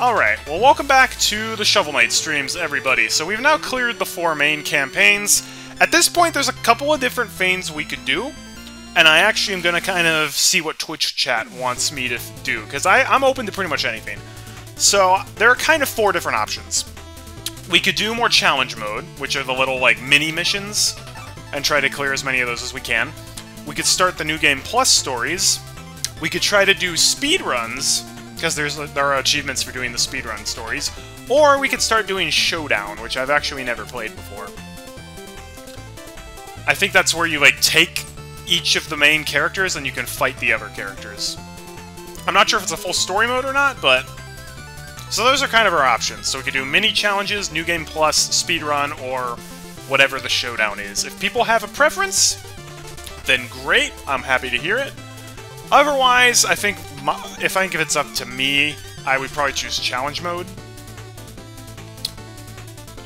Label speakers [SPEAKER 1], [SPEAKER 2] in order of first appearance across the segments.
[SPEAKER 1] Alright, well welcome back to the Shovel Knight streams, everybody. So we've now cleared the four main campaigns. At this point, there's a couple of different things we could do, and I actually am going to kind of see what Twitch chat wants me to do, because I'm open to pretty much anything. So, there are kind of four different options. We could do more challenge mode, which are the little, like, mini missions, and try to clear as many of those as we can. We could start the New Game Plus stories. We could try to do speed runs, because there's there are achievements for doing the speedrun stories. Or we could start doing Showdown, which I've actually never played before. I think that's where you, like, take each of the main characters and you can fight the other characters. I'm not sure if it's a full story mode or not, but... So those are kind of our options. So we could do mini challenges, New Game Plus, speedrun, or whatever the Showdown is. If people have a preference, then great, I'm happy to hear it. Otherwise, I think my, if I think if it's up to me, I would probably choose challenge mode.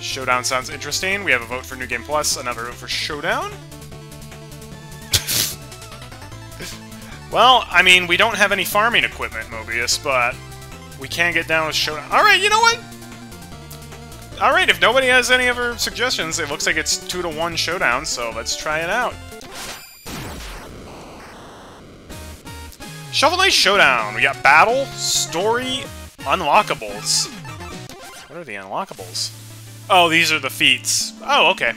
[SPEAKER 1] Showdown sounds interesting. We have a vote for New Game Plus, another vote for Showdown. well, I mean, we don't have any farming equipment, Mobius, but we can get down with Showdown. Alright, you know what? Alright, if nobody has any other suggestions, it looks like it's 2 to 1 Showdown, so let's try it out. Shovel Knight Showdown. We got Battle, Story, Unlockables. What are the unlockables? Oh, these are the feats. Oh, okay.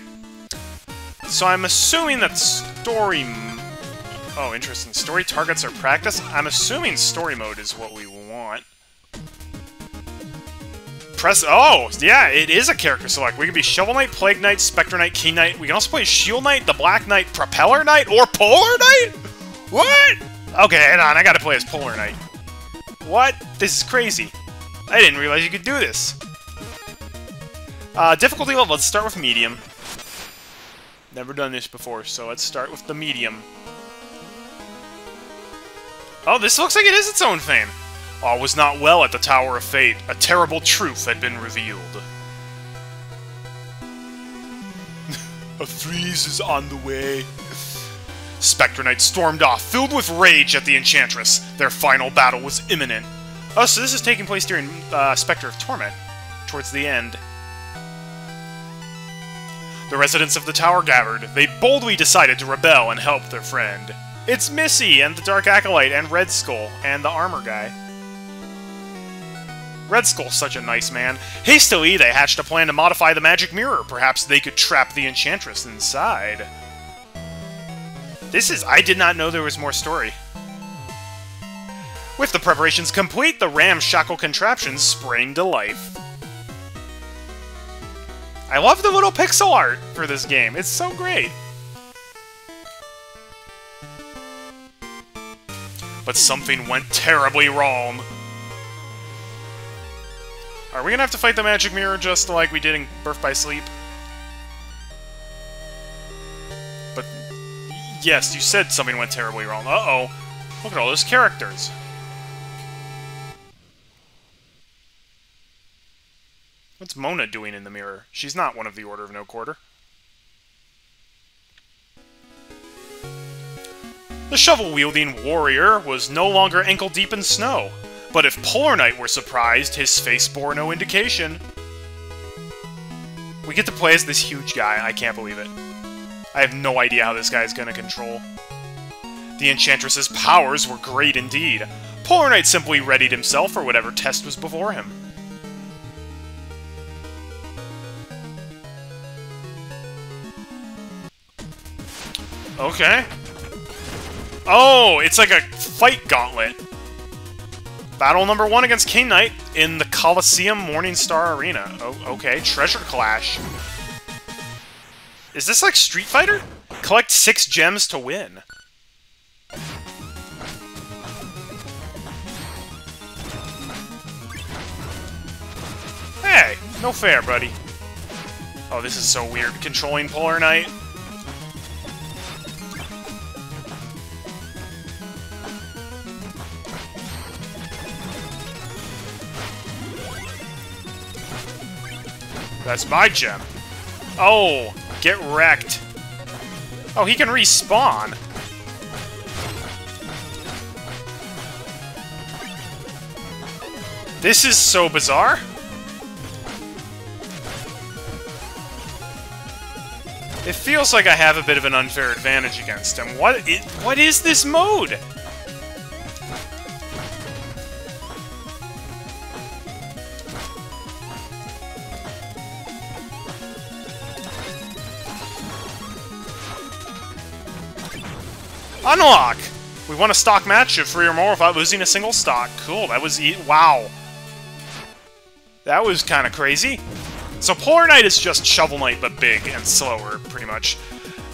[SPEAKER 1] So I'm assuming that story... Oh, interesting. Story targets are practice? I'm assuming story mode is what we want. Press... Oh, yeah, it is a character select. We can be Shovel Knight, Plague Knight, Spectre Knight, King Knight. We can also play Shield Knight, the Black Knight, Propeller Knight, or Polar Knight? What? Okay, hang on, I gotta play as Polar Knight. What? This is crazy. I didn't realize you could do this. Uh, difficulty level, let's start with medium. Never done this before, so let's start with the medium. Oh, this looks like it is its own thing. All was not well at the Tower of Fate. A terrible truth had been revealed. A freeze is on the way. Spectre Knight stormed off, filled with rage at the Enchantress. Their final battle was imminent. Oh, so this is taking place during uh, Spectre of Torment, towards the end. The residents of the tower gathered. They boldly decided to rebel and help their friend. It's Missy and the Dark Acolyte and Red Skull and the armor guy. Red Skull's such a nice man. Hastily, they hatched a plan to modify the magic mirror. Perhaps they could trap the Enchantress inside. This is... I did not know there was more story. With the preparations complete, the ramshackle contraption sprang to life. I love the little pixel art for this game. It's so great. But something went terribly wrong. Are we gonna have to fight the magic mirror just like we did in Birth by Sleep? Yes, you said something went terribly wrong. Uh-oh. Look at all those characters. What's Mona doing in the mirror? She's not one of the Order of No Quarter. The shovel-wielding warrior was no longer ankle-deep in snow. But if Polar Knight were surprised, his face bore no indication. We get to play as this huge guy. I can't believe it. I have no idea how this guy is going to control. The Enchantress's powers were great indeed. Polar Knight simply readied himself for whatever test was before him. Okay. Oh, it's like a fight gauntlet. Battle number one against King Knight in the Coliseum Morningstar Arena. Oh, okay, Treasure Clash. Is this like Street Fighter? Collect six gems to win. Hey, no fair, buddy. Oh, this is so weird, controlling Polar Knight. That's my gem. Oh, Get wrecked. Oh, he can respawn. This is so bizarre. It feels like I have a bit of an unfair advantage against him. What? It, what is this mode? Unlock! We won a stock match of three or more without losing a single stock. Cool, that was... E wow. That was kind of crazy. So Polar Knight is just Shovel Knight, but big and slower, pretty much.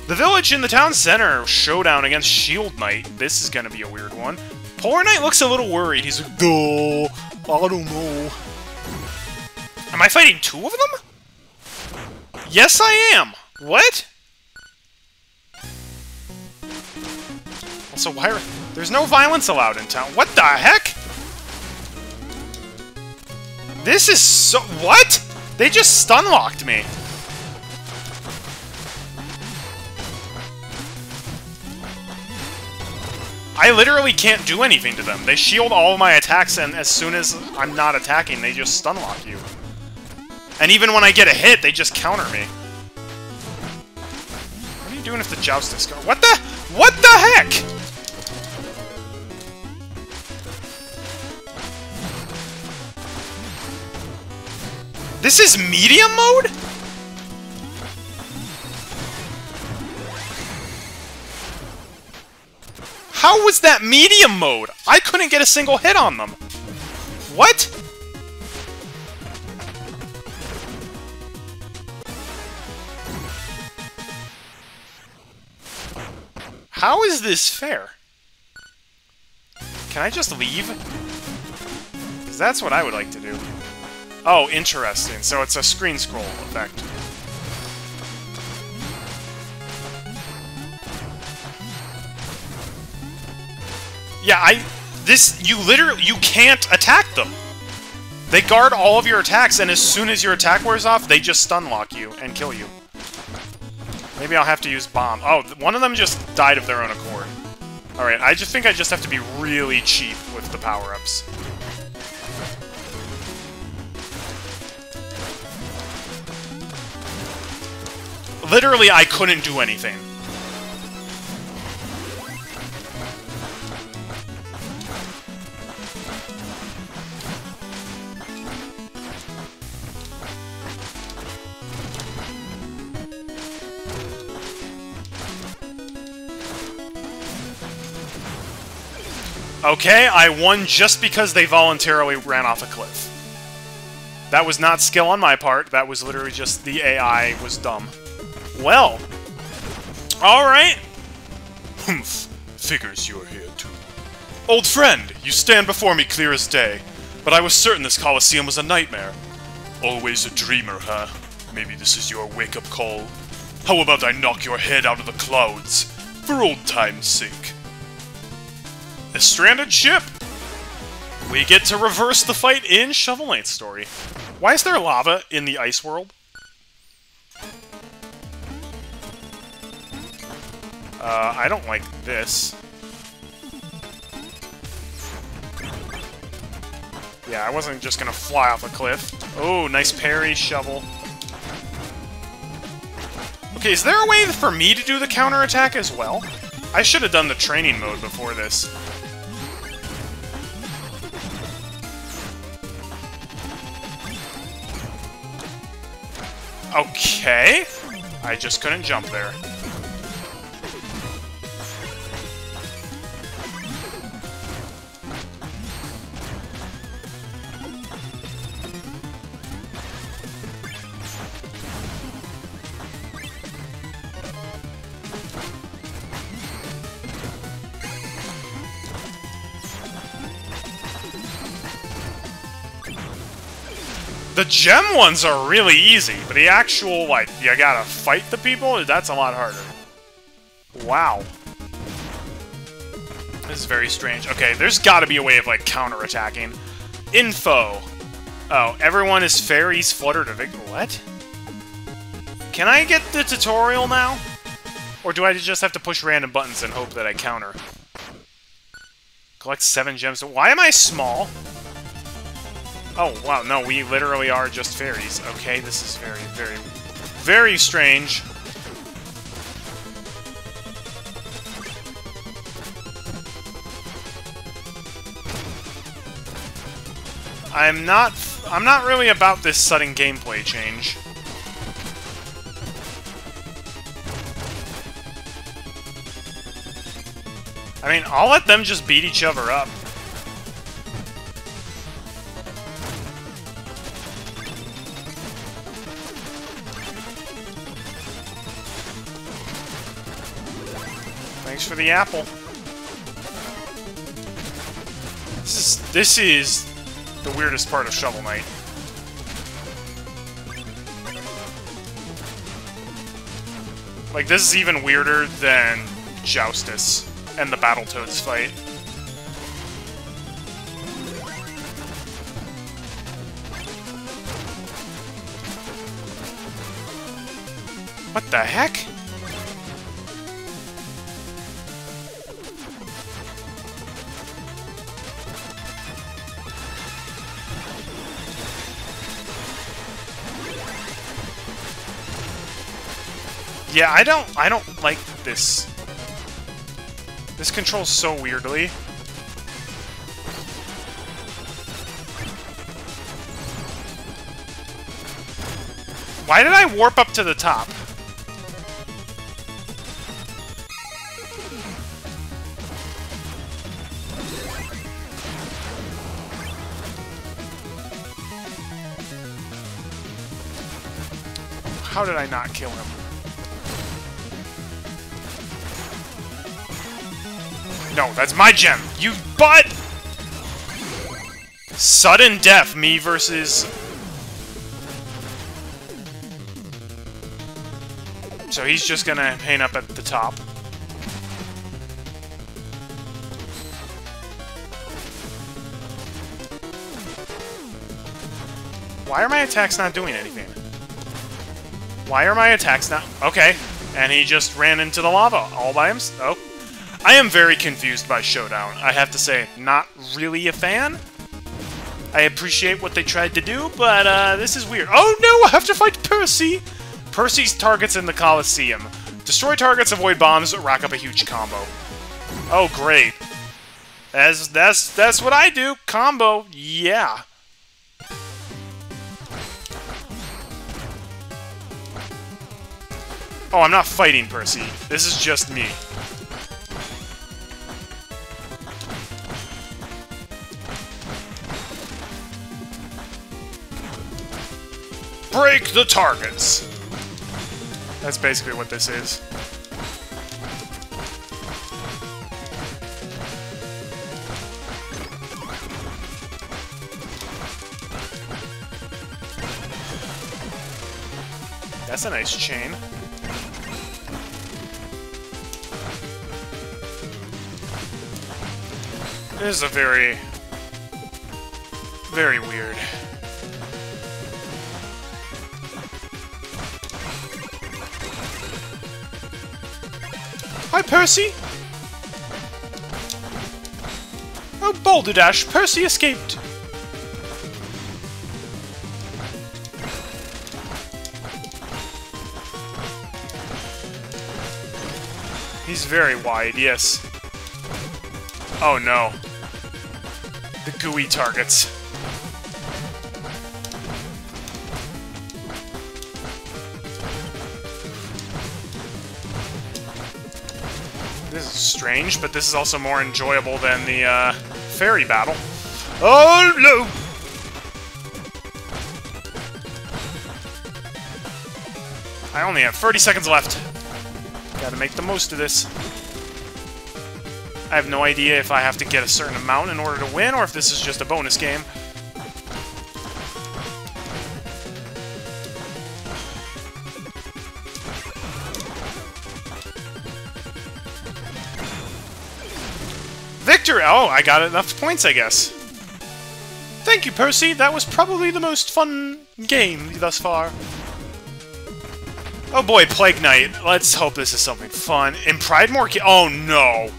[SPEAKER 1] The village in the town center showdown against Shield Knight. This is gonna be a weird one. Polar Knight looks a little worried. He's like, "Duh, I don't know." Am I fighting two of them? Yes, I am. What? Also, why are... There's no violence allowed in town. What the heck? This is so... What? They just stun-locked me. I literally can't do anything to them. They shield all my attacks, and as soon as I'm not attacking, they just stun-lock you. And even when I get a hit, they just counter me. What are you doing if the joust is going? What the? What the heck? This is medium mode? How was that medium mode? I couldn't get a single hit on them. What? How is this fair? Can I just leave? Because that's what I would like to do. Oh, interesting. So it's a screen scroll effect. Yeah, I... This... You literally... You can't attack them! They guard all of your attacks, and as soon as your attack wears off, they just stun lock you and kill you. Maybe I'll have to use bomb. Oh, one of them just died of their own accord. Alright, I just think I just have to be really cheap with the power-ups. Literally, I couldn't do anything. Okay, I won just because they voluntarily ran off a cliff. That was not skill on my part, that was literally just the AI was dumb. Well. Alright. Humph. Figures you are here, too. Old friend, you stand before me clear as day, but I was certain this Colosseum was a nightmare. Always a dreamer, huh? Maybe this is your wake-up call. How about I knock your head out of the clouds, for old time's sake? A stranded ship! We get to reverse the fight in Shovel Knight's story. Why is there lava in the ice world? Uh, I don't like this. Yeah, I wasn't just gonna fly off a cliff. Oh, nice parry, shovel. Okay, is there a way for me to do the counterattack as well? I should have done the training mode before this. Okay. I just couldn't jump there. Gem ones are really easy, but the actual, like, you gotta fight the people, that's a lot harder. Wow. This is very strange. Okay, there's gotta be a way of, like, counter-attacking. Info. Oh, everyone is fairies flutter to victory. What? Can I get the tutorial now? Or do I just have to push random buttons and hope that I counter? Collect seven gems. Why am I small? Oh, wow, no, we literally are just fairies. Okay, this is very, very, very strange. I'm not... I'm not really about this sudden gameplay change. I mean, I'll let them just beat each other up. For the apple. This is this is the weirdest part of Shovel Knight. Like, this is even weirder than Joustus and the Battletoads fight. What the heck? Yeah, I don't I don't like this. This controls so weirdly. Why did I warp up to the top? How did I not kill him? No, that's my gem! You butt! Sudden death, me versus... So he's just gonna paint up at the top. Why are my attacks not doing anything? Why are my attacks not... Okay. And he just ran into the lava all by himself. Oh. I am very confused by Showdown, I have to say. Not really a fan. I appreciate what they tried to do, but uh, this is weird. Oh no, I have to fight Percy! Percy's targets in the Coliseum. Destroy targets, avoid bombs, rack up a huge combo. Oh, great. That's, that's, that's what I do. Combo, yeah. Oh, I'm not fighting Percy. This is just me. Break the targets! That's basically what this is. That's a nice chain. This is a very, very weird. Hi, Percy! Oh, Balderdash! Percy escaped! He's very wide, yes. Oh no. The gooey targets. Strange, but this is also more enjoyable than the uh, fairy battle. Oh no! I only have 30 seconds left. Gotta make the most of this. I have no idea if I have to get a certain amount in order to win, or if this is just a bonus game. Victor! Oh, I got enough points, I guess. Thank you, Percy. That was probably the most fun game thus far. Oh boy, Plague Knight. Let's hope this is something fun. In Pridemoor... Oh no!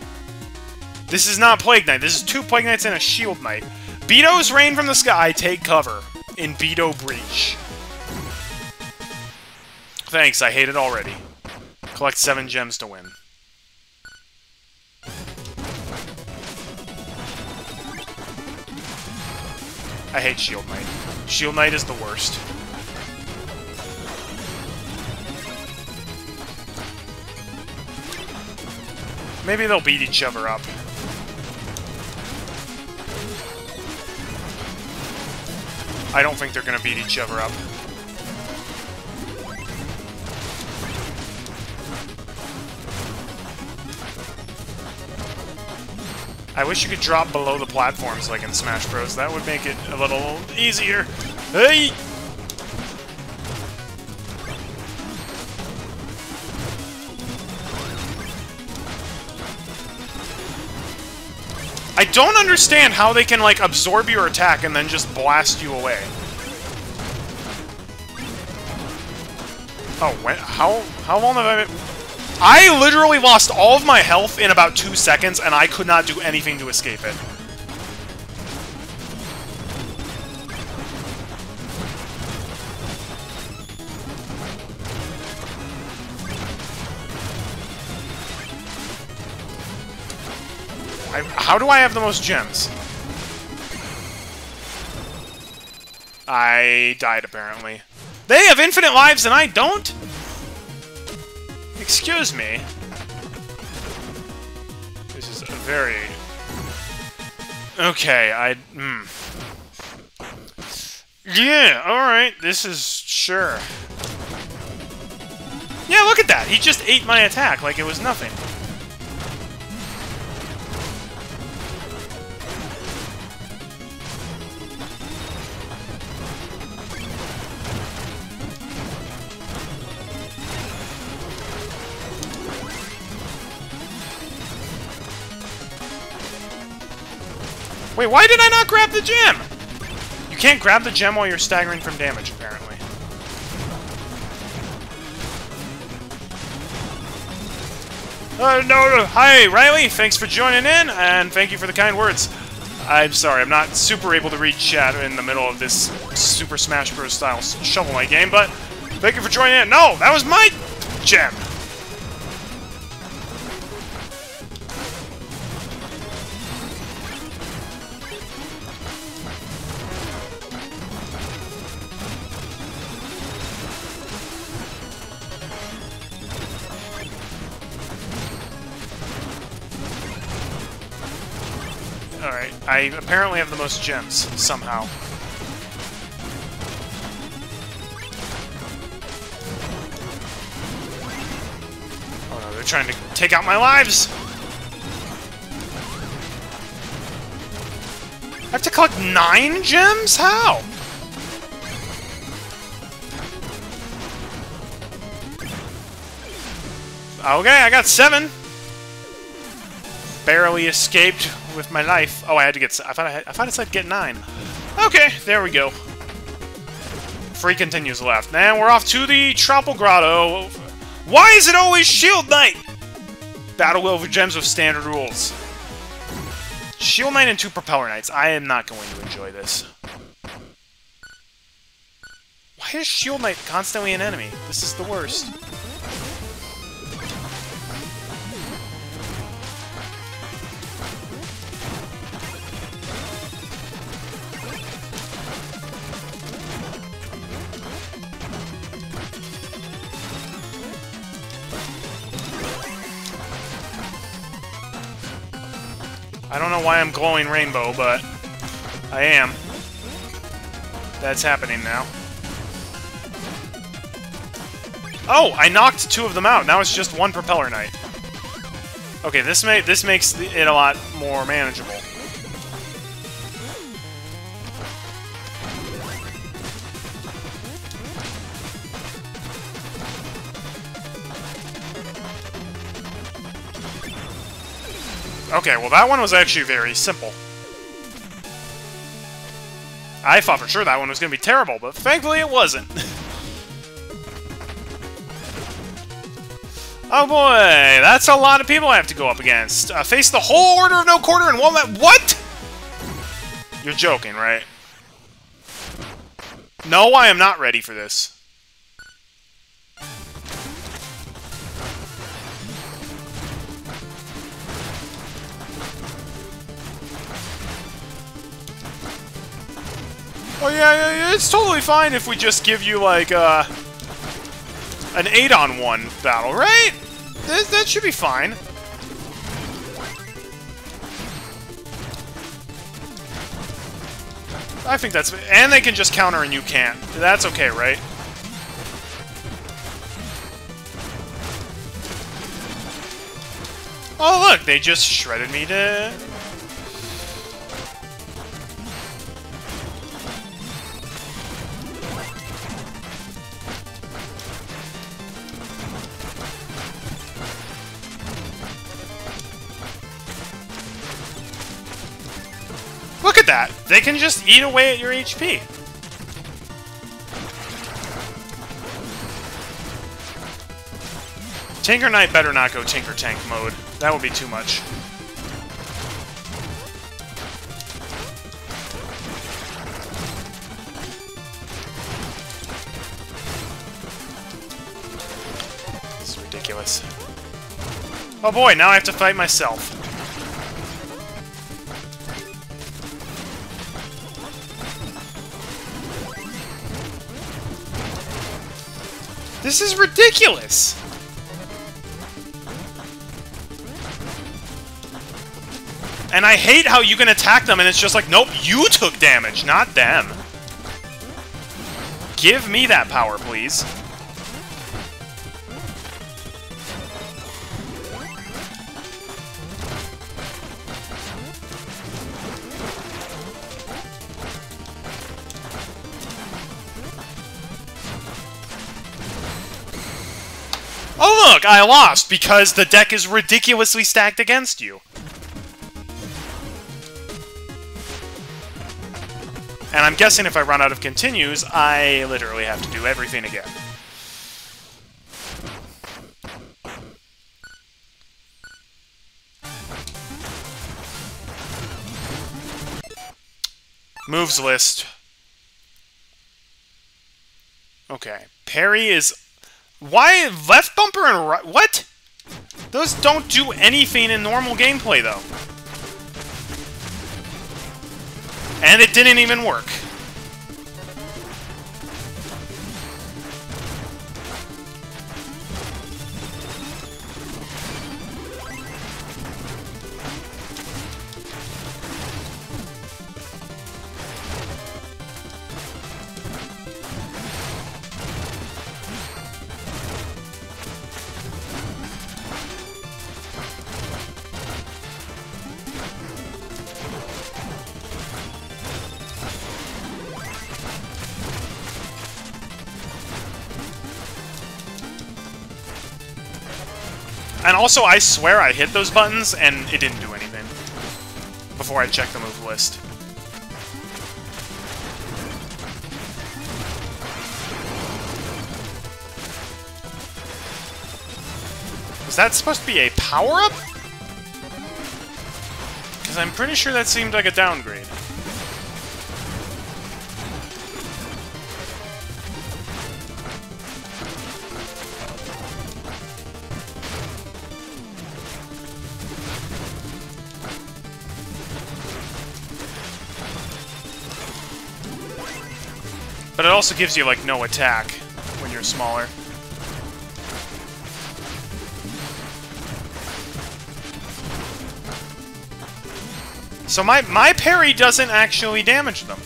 [SPEAKER 1] This is not Plague Knight. This is two Plague Knights and a Shield Knight. Beetos rain from the sky, take cover in Beeto Breach. Thanks, I hate it already. Collect seven gems to win. I hate Shield Knight. Shield Knight is the worst. Maybe they'll beat each other up. I don't think they're gonna beat each other up. I wish you could drop below the platforms like in Smash Bros. That would make it a little easier. Hey! I don't understand how they can, like, absorb your attack and then just blast you away. Oh, when, how, how long have I been... I literally lost all of my health in about two seconds, and I could not do anything to escape it. I, how do I have the most gems? I died, apparently. They have infinite lives and I don't? Excuse me. This is a very... Okay, I... Hmm. Yeah, alright, this is... sure. Yeah, look at that! He just ate my attack like it was nothing. Wait, why did I not grab the gem? You can't grab the gem while you're staggering from damage, apparently. Uh, no, no, hi, Riley, thanks for joining in, and thank you for the kind words. I'm sorry, I'm not super able to read chat in the middle of this Super Smash Bros. style Shovel Knight game, but thank you for joining in. No, that was my gem! I apparently have the most gems, somehow. Oh no, they're trying to take out my lives! I have to collect nine gems? How? Okay, I got seven. Barely escaped with my knife. Oh, I had to get... I thought I, had, I thought it said get nine. Okay, there we go. Free continues left. Now we're off to the Troupple Grotto. Why is it always Shield Knight? Battle over gems with standard rules. Shield Knight and two Propeller Knights. I am not going to enjoy this. Why is Shield Knight constantly an enemy? This is the worst. Why I'm glowing rainbow, but I am. That's happening now. Oh, I knocked two of them out. Now it's just one Propeller Knight. Okay, this may this makes it a lot more manageable. Okay, well that one was actually very simple. I thought for sure that one was going to be terrible, but thankfully it wasn't. oh boy, that's a lot of people I have to go up against. Uh, face the whole Order of No Quarter in one... What?! You're joking, right? No, I am not ready for this. Oh yeah, yeah, yeah, it's totally fine if we just give you, like, uh... An 8-on-1 battle, right? That, that should be fine. I think that's... And they can just counter and you can't. That's okay, right? Oh, look! They just shredded me to... They can just eat away at your HP. Tinker Knight better not go Tinker Tank mode. That would be too much. This is ridiculous. Oh boy, now I have to fight myself. This is ridiculous! And I hate how you can attack them and it's just like, nope, you took damage, not them. Give me that power, please. I lost because the deck is ridiculously stacked against you. And I'm guessing if I run out of continues, I literally have to do everything again. Moves list. Okay. Parry is... Why left bumper and right... What? Those don't do anything in normal gameplay, though. And it didn't even work. And also, I swear I hit those buttons, and it didn't do anything. Before I checked the move list. Is that supposed to be a power-up? Because I'm pretty sure that seemed like a downgrade. Also gives you, like, no attack when you're smaller. So my, my parry doesn't actually damage them.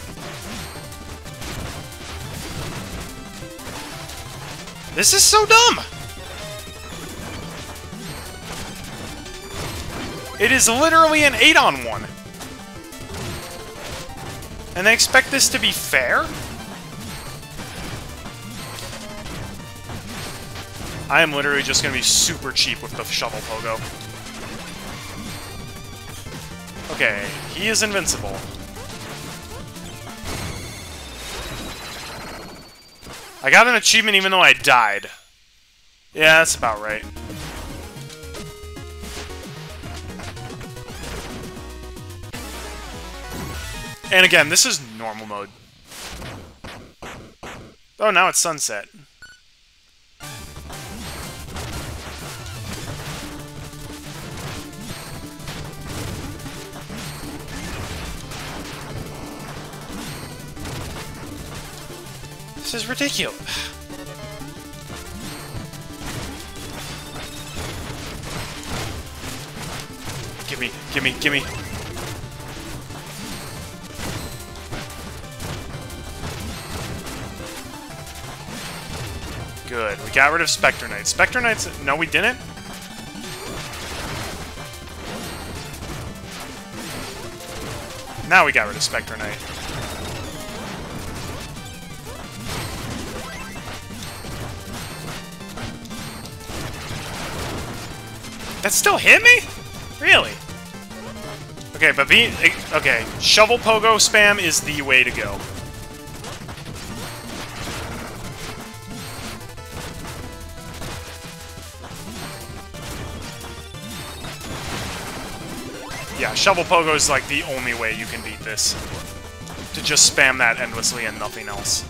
[SPEAKER 1] This is so dumb! It is literally an 8 on 1. And they expect this to be fair? I am literally just going to be super cheap with the Shovel Pogo. Okay, he is invincible. I got an achievement even though I died. Yeah, that's about right. And again, this is normal mode. Oh, now it's sunset. Ridiculous. Gimme, gimme, gimme. Good. We got rid of Spectre Knight. Spectre Knight's... No, we didn't? Now we got rid of Spectre Knight. That still hit me? Really? Okay, but be... Okay, Shovel Pogo spam is the way to go. Yeah, Shovel Pogo is like the only way you can beat this. To just spam that endlessly and nothing else.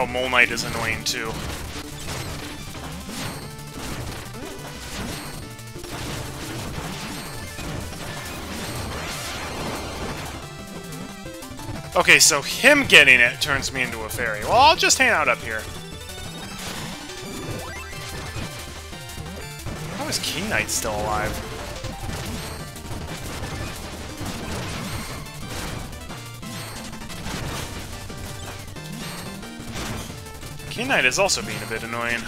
[SPEAKER 1] Oh, Mole Knight is annoying too. Okay, so him getting it turns me into a fairy. Well, I'll just hang out up here. How is King Knight still alive? Knight is also being a bit annoying.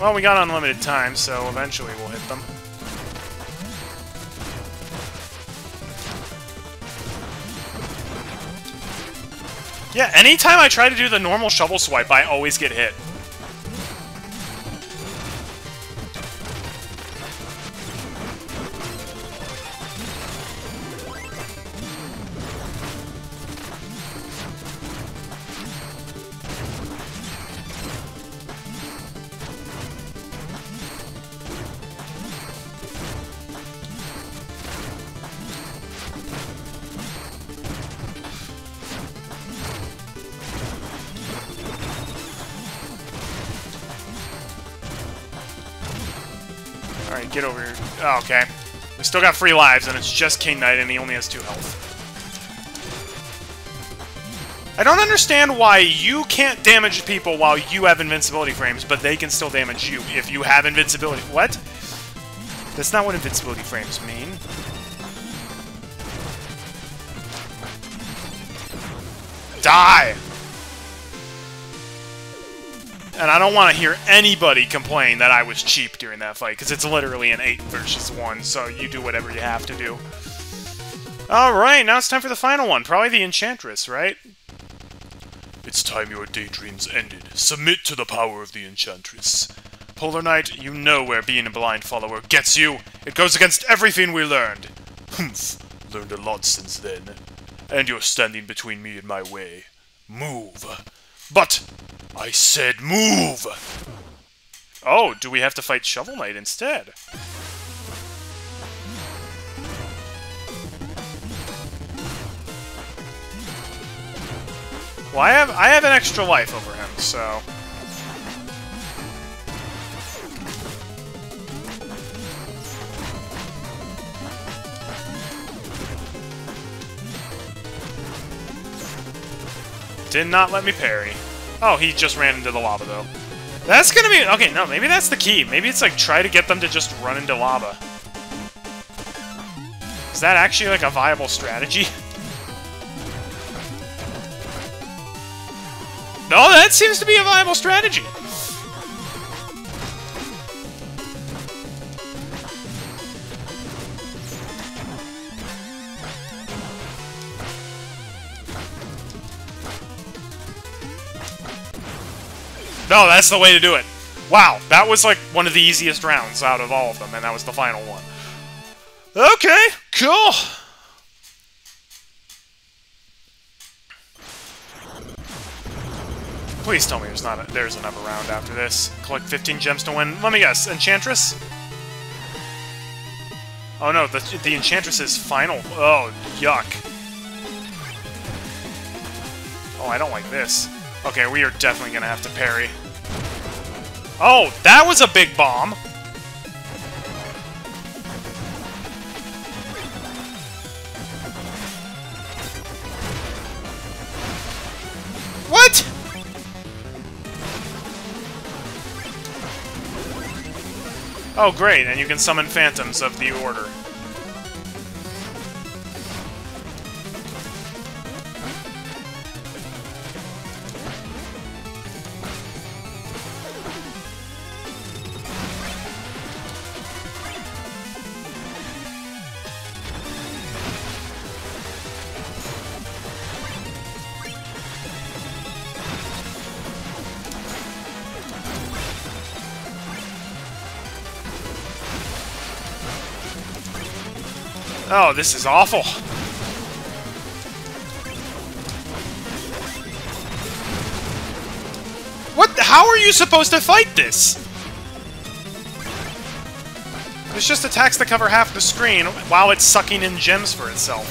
[SPEAKER 1] Well, we got unlimited time, so eventually we'll hit them. Yeah, anytime I try to do the normal shovel swipe, I always get hit. Oh, okay. We still got free lives, and it's just King Knight, and he only has two health. I don't understand why you can't damage people while you have invincibility frames, but they can still damage you if you have invincibility. What? That's not what invincibility frames mean. I don't want to hear anybody complain that I was cheap during that fight, because it's literally an 8 versus 1, so you do whatever you have to do. Alright, now it's time for the final one. Probably the Enchantress, right? It's time your daydreams ended. Submit to the power of the Enchantress. Polar Knight, you know where being a blind follower gets you. It goes against everything we learned. Humph, learned a lot since then. And you're standing between me and my way. Move. But I said move! Oh, do we have to fight Shovel Knight instead? Well, I have I have an extra life over him, so... Did not let me parry. Oh, he just ran into the lava, though. That's gonna be... Okay, no, maybe that's the key. Maybe it's like, try to get them to just run into lava. Is that actually, like, a viable strategy? no, that seems to be a viable strategy. No, that's the way to do it. Wow, that was like one of the easiest rounds out of all of them, and that was the final one. Okay, cool. Please tell me there's not a, there's another round after this. Collect 15 gems to win. Let me guess, Enchantress? Oh no, the, the Enchantress is final. Oh, yuck. Oh, I don't like this. Okay, we are definitely gonna have to parry. Oh, that was a big bomb! What?! Oh, great, and you can summon phantoms of the Order. Oh, this is awful. What? How are you supposed to fight this? This just attacks to cover half the screen while it's sucking in gems for itself.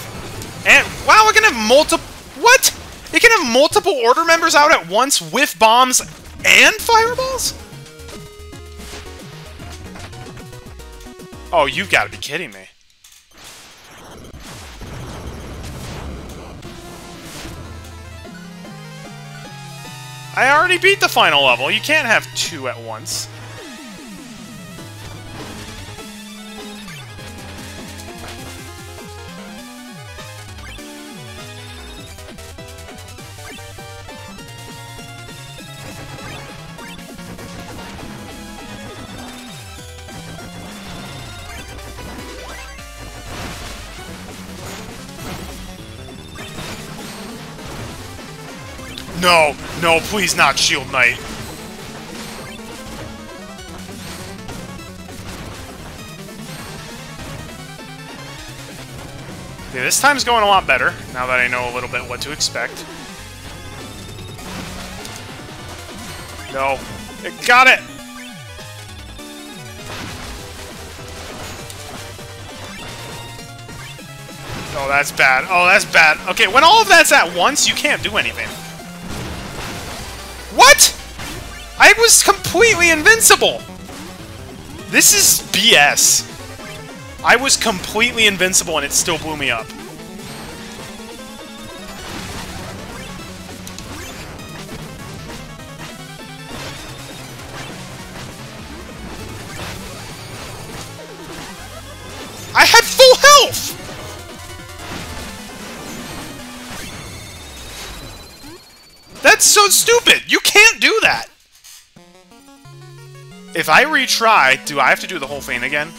[SPEAKER 1] And, wow, it can have multiple... What? It can have multiple Order members out at once with bombs and fireballs? Oh, you've got to be kidding me. I already beat the final level. You can't have two at once. No! No, please not Shield Knight. Okay, this time's going a lot better, now that I know a little bit what to expect. No. It got it! Oh, that's bad. Oh, that's bad. Okay, when all of that's at once, you can't do anything. What?! I was completely invincible! This is BS. I was completely invincible and it still blew me up. So stupid! You can't do that! If I retry, do I have to do the whole thing again?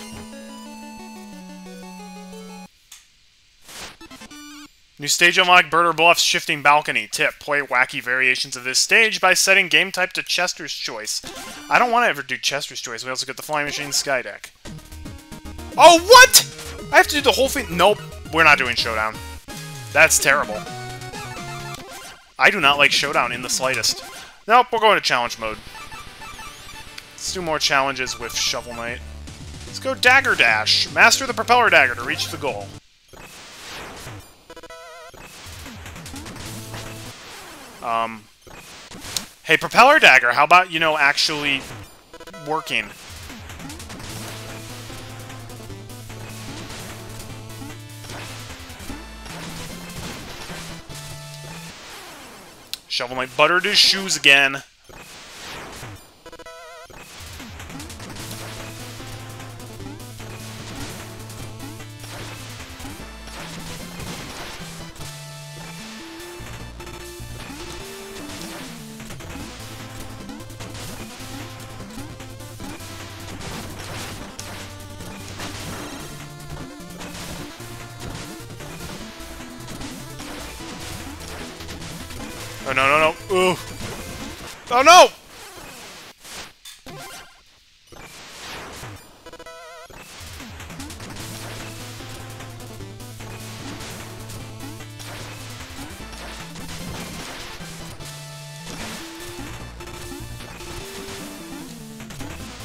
[SPEAKER 1] New stage unlock Birder Bluff's Shifting Balcony. Tip, play wacky variations of this stage by setting game type to Chester's Choice. I don't want to ever do Chester's Choice. We also get the Flying Machine Sky Deck. Oh, what?! I have to do the whole thing? Nope. We're not doing Showdown. That's terrible. I do not like Showdown in the slightest. Nope, we're going to challenge mode. Let's do more challenges with Shovel Knight. Let's go Dagger Dash. Master the Propeller Dagger to reach the goal. Um... Hey, Propeller Dagger, how about, you know, actually working? Shovel Knight buttered his shoes again. Oh, no, no, no. Oh, no!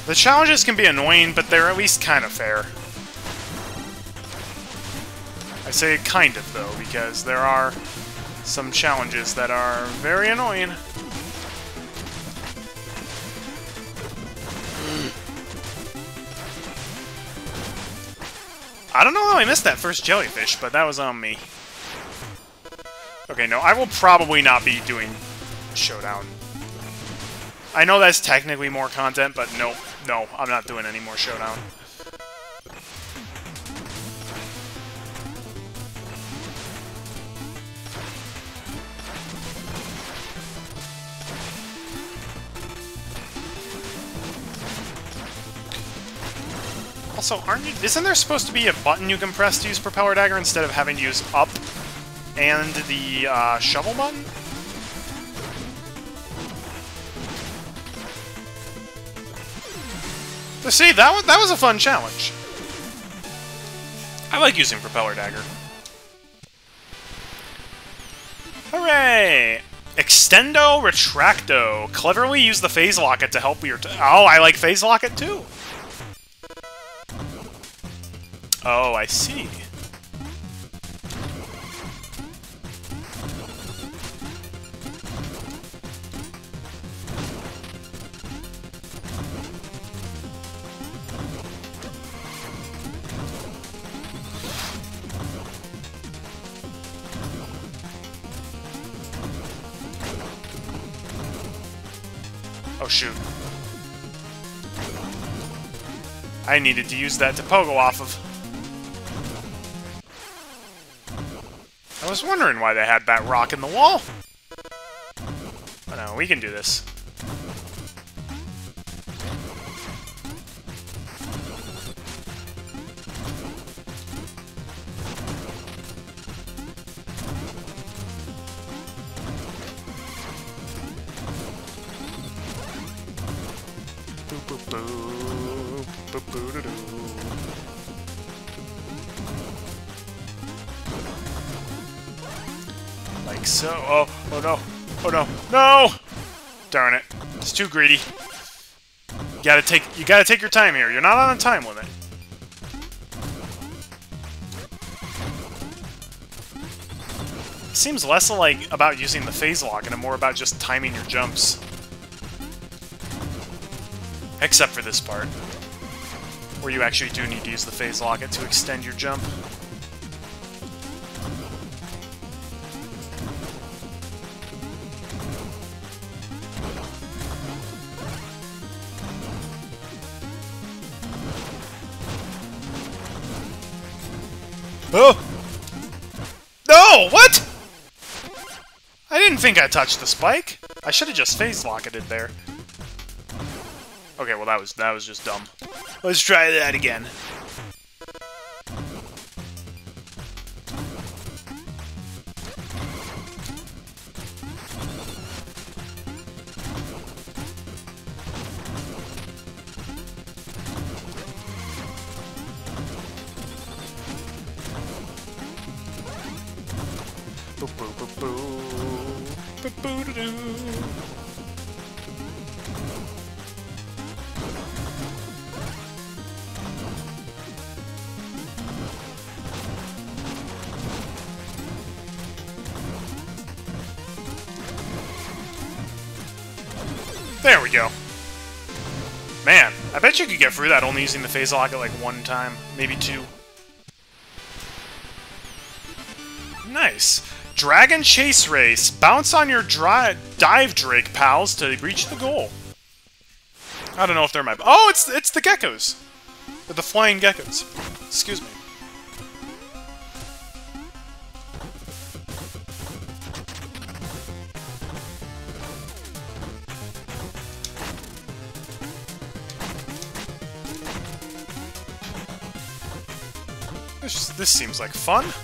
[SPEAKER 1] The challenges can be annoying, but they're at least kind of fair. I say kind of, though, because there are some challenges that are very annoying. I don't know how I missed that first jellyfish, but that was on me. Okay, no, I will probably not be doing Showdown. I know that's technically more content, but nope, no, I'm not doing any more Showdown. Also, aren't you, isn't there supposed to be a button you can press to use Propeller Dagger instead of having to use up and the uh, shovel button? To see, that was, that was a fun challenge. I like using Propeller Dagger. Hooray! Extendo Retracto. Cleverly use the Phase Locket to help your... oh, I like Phase Locket too! Oh, I see. Oh, shoot. I needed to use that to pogo off of. Was wondering why they had that rock in the wall. Oh no, we can do this. Like so. Oh, oh no. Oh no. No! Darn it. It's too greedy. You gotta take you gotta take your time here. You're not on a time limit. Seems less like about using the phase lock and more about just timing your jumps. Except for this part. Where you actually do need to use the phase locket to extend your jump. Didn't think I touched the spike. I should have just phase locketed there. Okay, well that was that was just dumb. Let's try that again. You could get through that only using the phase lock locket like one time, maybe two. Nice. Dragon Chase Race. Bounce on your Divedrake, pals, to reach the goal. I don't know if they're my... Oh, it's it's the geckos. The flying geckos. Excuse me. This seems like fun.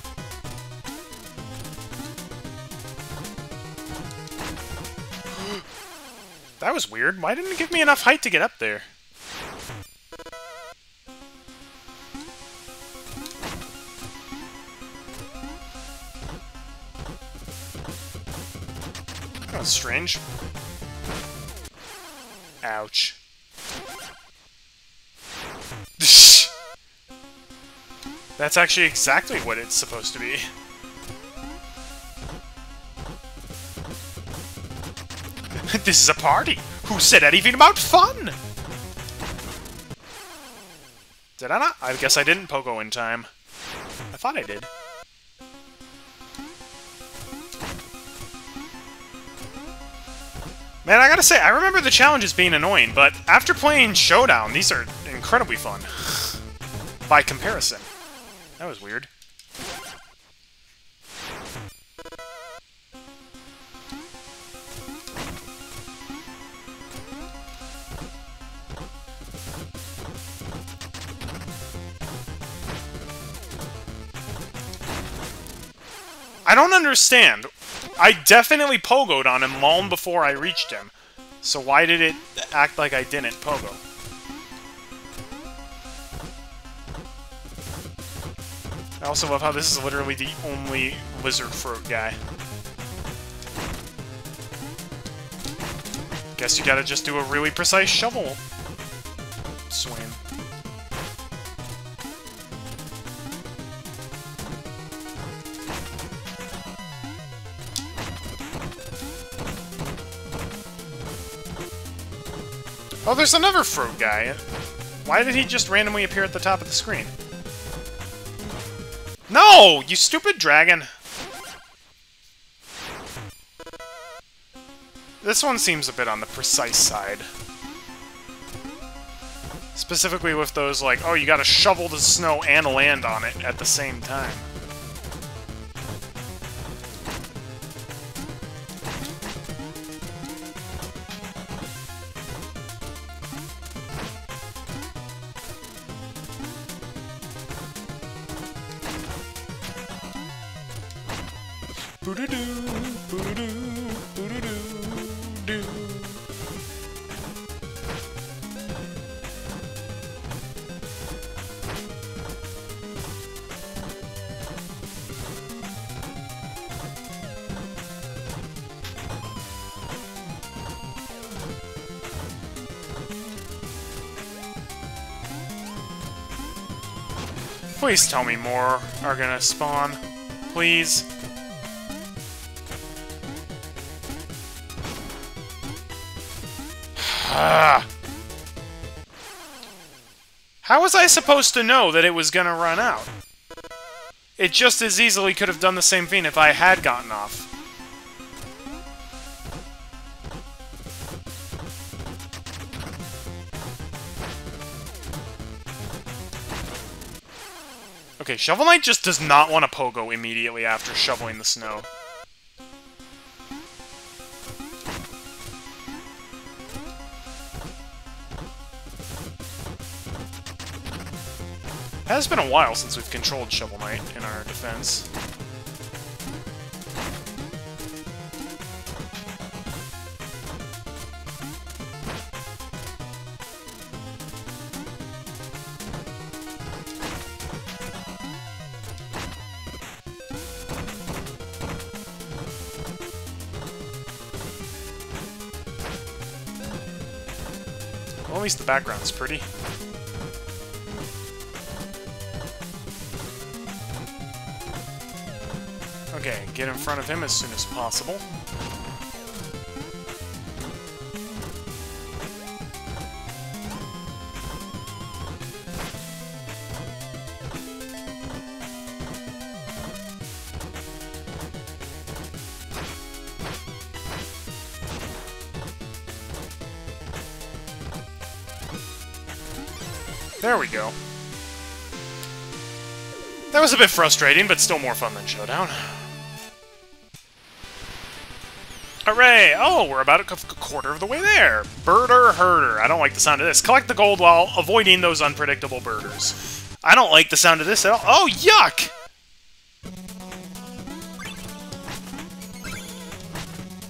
[SPEAKER 1] That was weird. Why didn't it give me enough height to get up there? That was strange. Ouch. That's actually exactly what it's supposed to be. this is a party! Who said anything about fun? Did I not? I guess I didn't pogo in time. I thought I did. Man, I gotta say, I remember the challenges being annoying, but after playing Showdown, these are incredibly fun. By comparison. That was weird. I don't understand. I definitely pogoed on him long before I reached him. So why did it act like I didn't pogo? I also love how this is literally the only lizard fruit guy. Guess you gotta just do a really precise shovel swing. Oh, there's another fruit guy. Why did he just randomly appear at the top of the screen? No! You stupid dragon! This one seems a bit on the precise side. Specifically with those, like, oh, you gotta shovel the snow and land on it at the same time. Please tell me more are gonna spawn. Please. Ah. How was I supposed to know that it was gonna run out? It just as easily could have done the same thing if I had gotten off. Okay, Shovel Knight just does not want to pogo immediately after shoveling the snow. It has been a while since we've controlled Shovel Knight in our defense. Least the background's pretty. Okay, get in front of him as soon as possible. There we go. That was a bit frustrating, but still more fun than Showdown. Hooray! Oh, we're about a quarter of the way there. Birder herder. I don't like the sound of this. Collect the gold while avoiding those unpredictable birders. I don't like the sound of this at all. Oh, yuck!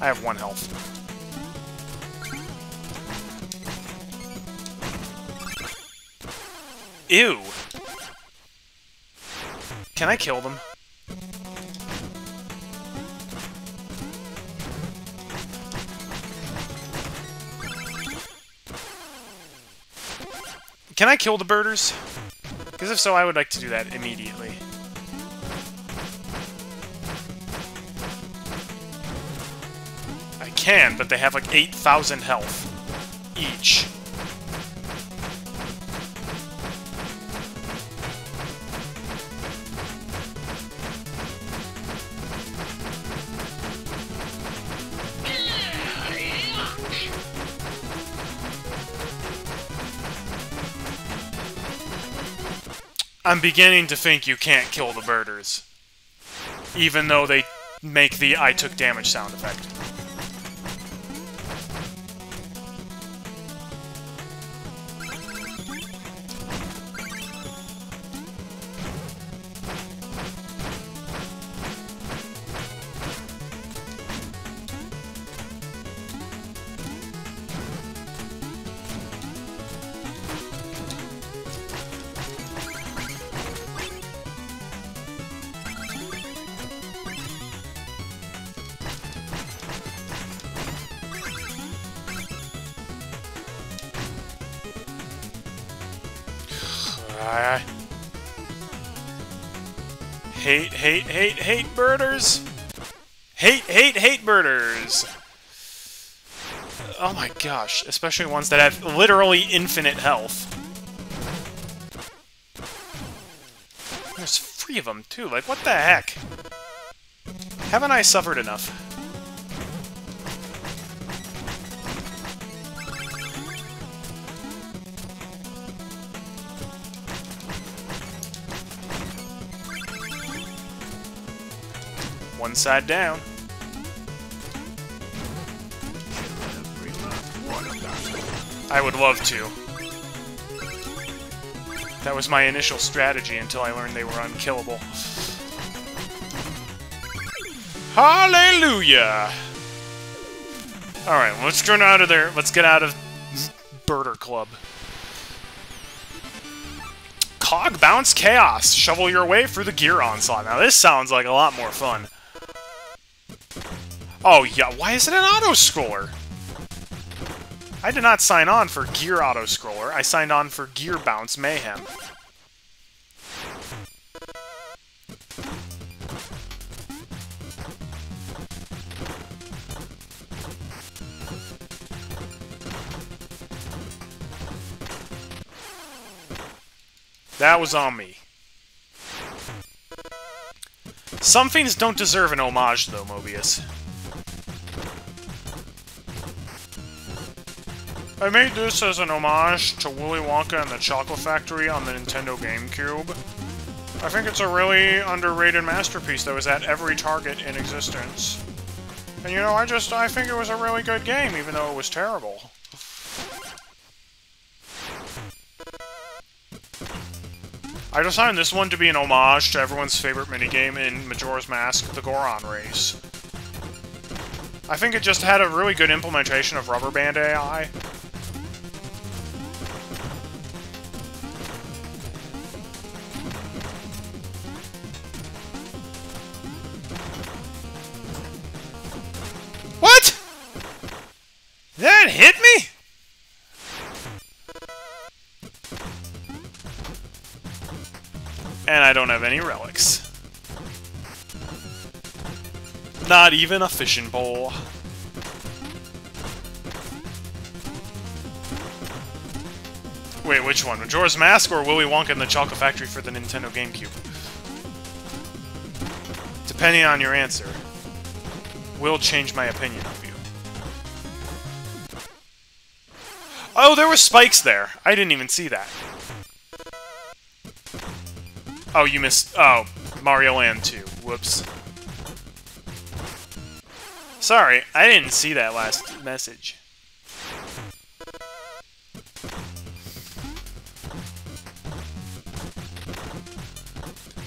[SPEAKER 1] I have one health. Ew. Can I kill them? Can I kill the birders? Because if so, I would like to do that immediately. I can, but they have like 8,000 health each. I'm beginning to think you can't kill the birders. Even though they make the I took damage sound effect. Uh, hate, hate, hate, hate birders! Hate, hate, hate birders! Oh my gosh, especially ones that have literally infinite health. There's three of them, too. Like, what the heck? Haven't I suffered enough? One side down. I would love to. That was my initial strategy until I learned they were unkillable. Hallelujah! Alright, let's get out of there. Let's get out of Birder Club. Cog Bounce Chaos. Shovel your way through the gear onslaught. Now this sounds like a lot more fun. Oh yeah, why is it an auto-scroller? I did not sign on for Gear Auto-Scroller. I signed on for Gear Bounce Mayhem. That was on me. Some things don't deserve an homage, though, Mobius. I made this as an homage to Willy Wonka and the Chocolate Factory on the Nintendo GameCube. I think it's a really underrated masterpiece that was at every Target in existence. And you know, I just, I think it was a really good game, even though it was terrible. I designed this one to be an homage to everyone's favorite minigame in Majora's Mask, the Goron Race. I think it just had a really good implementation of Rubber Band AI. That hit me? And I don't have any relics. Not even a fishing pole. Wait, which one? Majora's Mask or Willy Wonka and the Chocolate Factory for the Nintendo GameCube? Depending on your answer, will change my opinion of you. Oh, there were spikes there. I didn't even see that. Oh, you missed... Oh, Mario Land 2. Whoops. Sorry, I didn't see that last message. I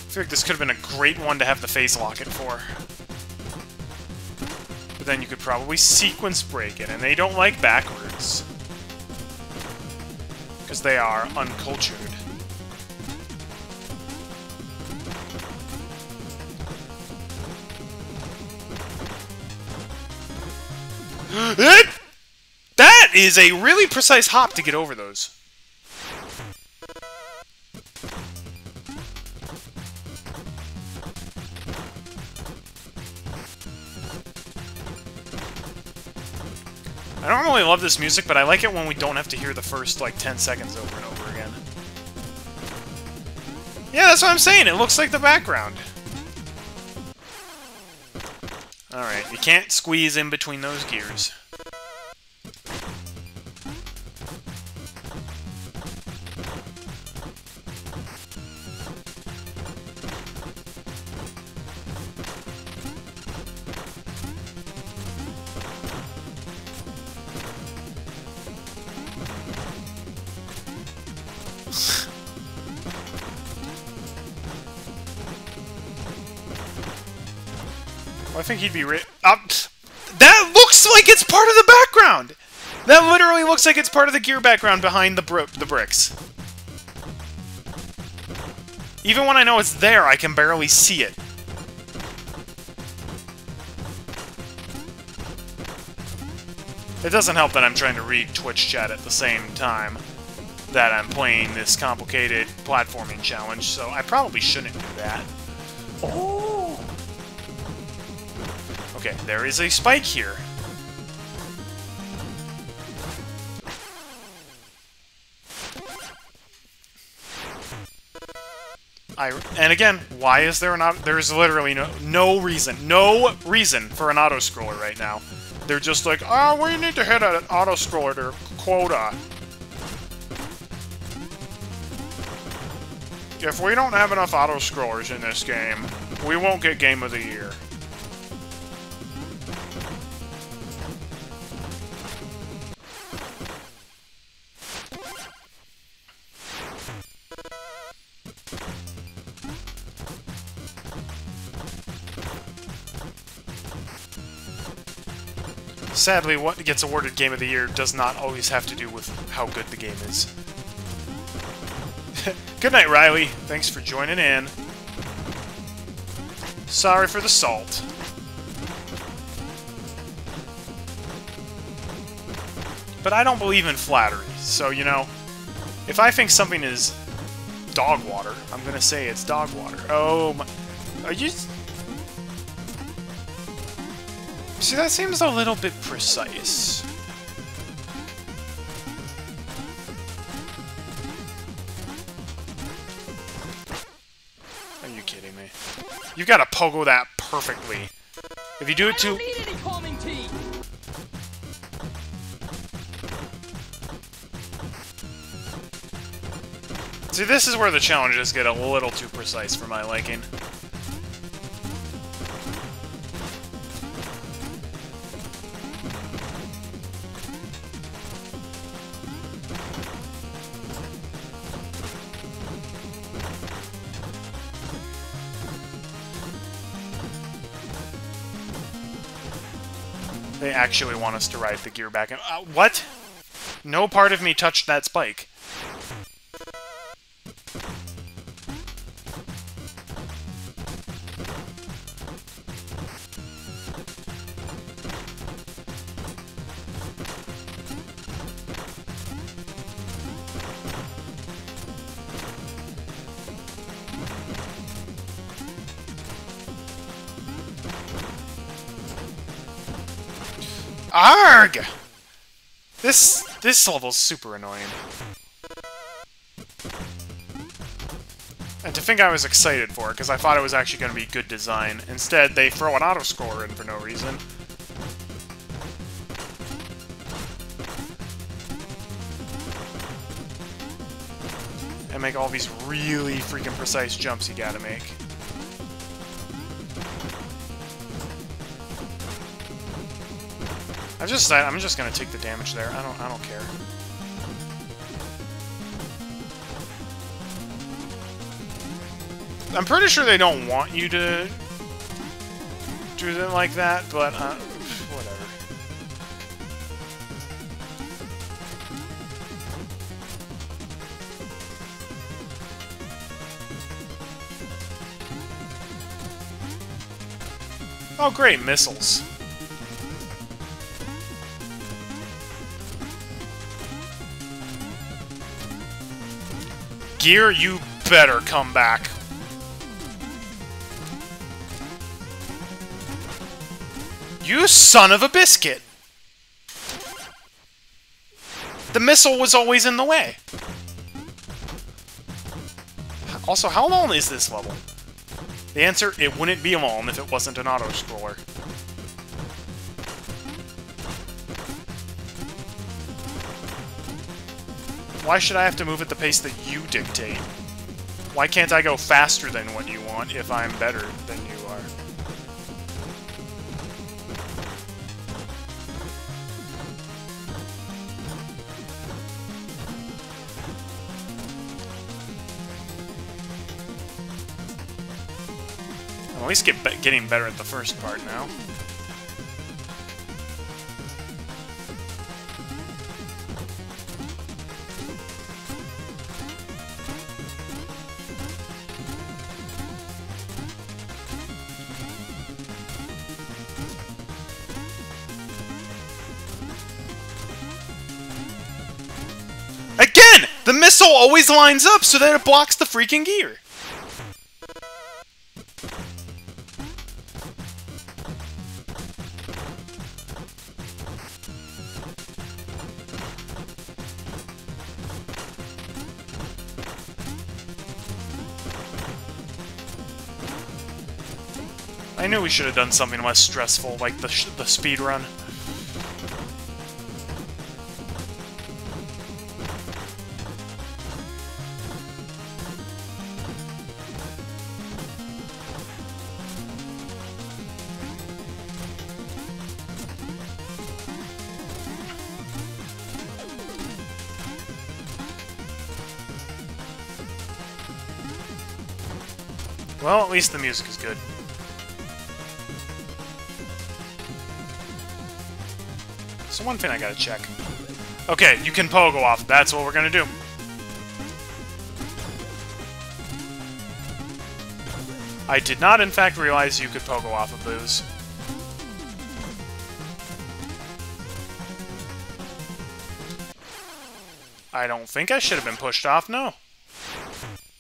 [SPEAKER 1] feel like this could have been a great one to have the phase locket for. But then you could probably sequence break it, and they don't like backwards. They are uncultured. that is a really precise hop to get over those. I don't really love this music, but I like it when we don't have to hear the first, like, 10 seconds over and over again. Yeah, that's what I'm saying. It looks like the background. Alright, you can't squeeze in between those gears. Think he'd be ri- uh, That looks like it's part of the background! That literally looks like it's part of the gear background behind the, br the bricks. Even when I know it's there, I can barely see it. It doesn't help that I'm trying to read Twitch chat at the same time that I'm playing this complicated platforming challenge, so I probably shouldn't do that. Oh! Okay, there is a spike here. I, and again, why is there an auto- There's literally no, no reason, no reason for an auto-scroller right now. They're just like, oh, we need to hit an auto-scroller to quota. If we don't have enough auto-scrollers in this game, we won't get Game of the Year. Sadly, what gets awarded Game of the Year does not always have to do with how good the game is. good night, Riley. Thanks for joining in. Sorry for the salt. But I don't believe in flattery, so, you know, if I think something is dog water, I'm gonna say it's dog water. Oh my... Are you... See, that seems a little bit precise. Are you kidding me? You gotta pogo that perfectly. If you do it too... See, this is where the challenges get a little too precise for my liking. Actually want us to ride the gear back. And, uh, what? No part of me touched that spike. Arg! This this level's super annoying. And to think I was excited for it, because I thought it was actually going to be good design. Instead, they throw an auto-score in for no reason. And make all these really freaking precise jumps you gotta make. I just I'm just gonna take the damage there. I don't I don't care. I'm pretty sure they don't want you to do them like that, but uh, whatever. Oh great, missiles. Gear, you better come back. You son of a biscuit! The missile was always in the way. Also, how long is this level? The answer, it wouldn't be long if it wasn't an auto-scroller. Why should I have to move at the pace that you dictate? Why can't I go faster than what you want if I'm better than you are? I'm at least get be getting better at the first part now. Always lines up so that it blocks the freaking gear. I knew we should have done something less stressful, like the, the speed run. Least the music is good. So one thing I gotta check. Okay, you can pogo off. That's what we're gonna do. I did not, in fact, realize you could pogo off of those. I don't think I should have been pushed off, no.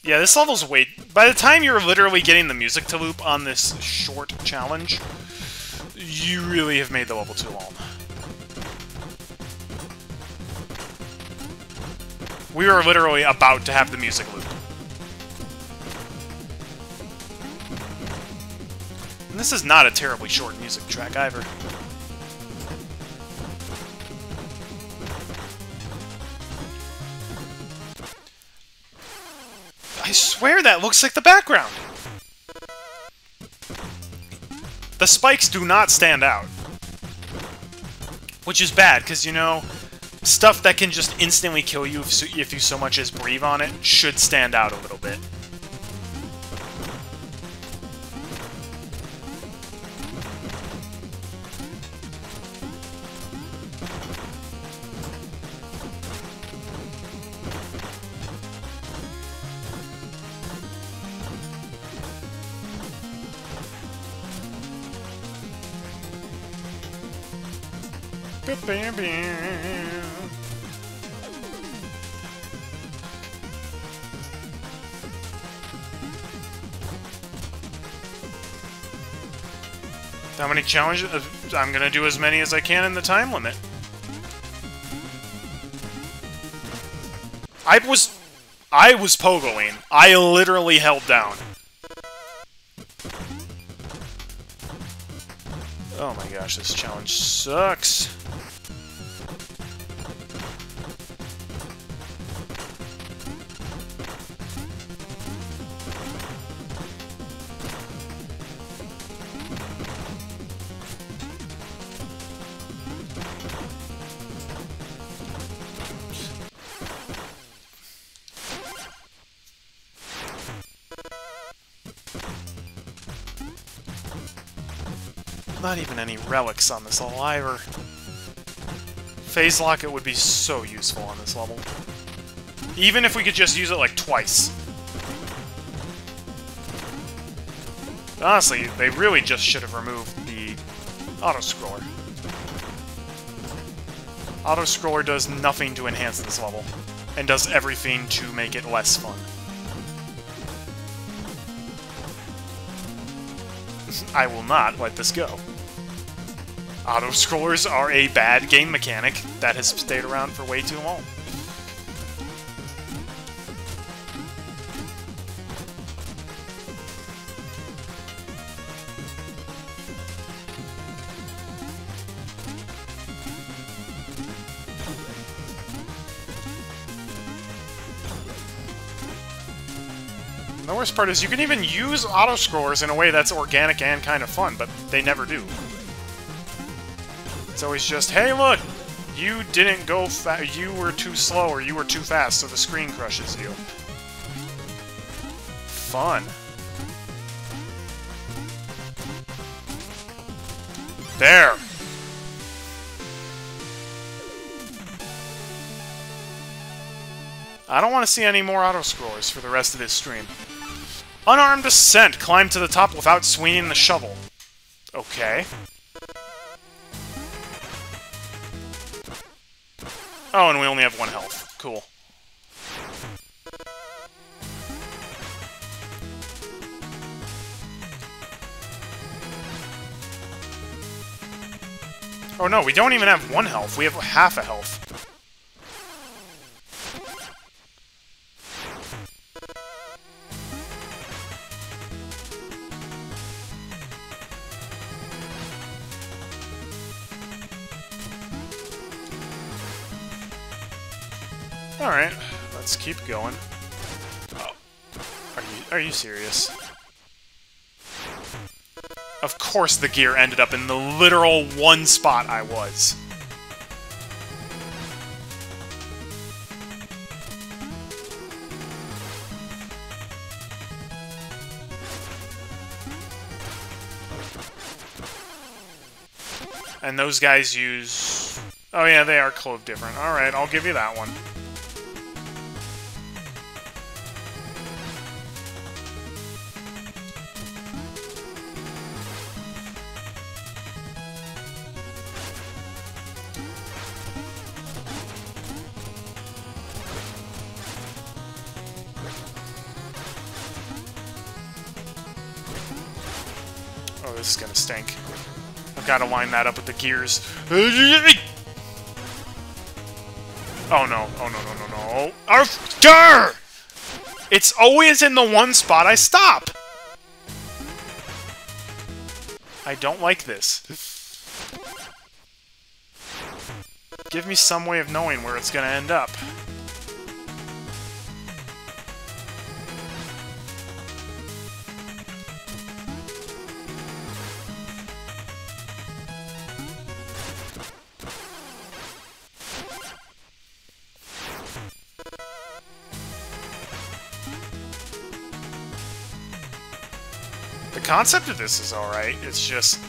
[SPEAKER 1] Yeah, this level's way... By the time you're literally getting the music to loop on this short challenge, you really have made the level too long. We were literally about to have the music loop. And this is not a terribly short music track either. I swear that looks like the background! The spikes do not stand out. Which is bad, because, you know, stuff that can just instantly kill you if, if you so much as breathe on it should stand out a little bit. Bam, bam. How many challenges? Uh, I'm gonna do as many as I can in the time limit. I was... I was pogoing. I literally held down. Oh my gosh, this challenge sucks. Not even any relics on this level either. Phase Locket would be so useful on this level. Even if we could just use it like twice. Honestly, they really just should have removed the auto-scroller. Auto-scroller does nothing to enhance this level, and does everything to make it less fun. I will not let this go. Auto-scrollers are a bad game mechanic that has stayed around for way too long. The worst part is you can even use auto-scrollers in a way that's organic and kind of fun, but they never do. It's always just, hey look, you didn't go fa- you were too slow or you were too fast, so the screen crushes you. Fun. There! I don't want to see any more auto-scrollers for the rest of this stream. Unarmed Ascent. Climb to the top without swinging the shovel. Okay. Oh, and we only have one health. Cool. Oh no, we don't even have one health. We have half a health. Let's keep going. Oh. Are you, are you serious? Of course the gear ended up in the literal one spot I was. And those guys use... Oh yeah, they are clove different. Alright, I'll give you that one. Gotta line that up with the gears. Oh no, oh no, no, no, no. Arfgar! It's always in the one spot I stop! I don't like this. Give me some way of knowing where it's gonna end up. Concept of this is alright, it's just...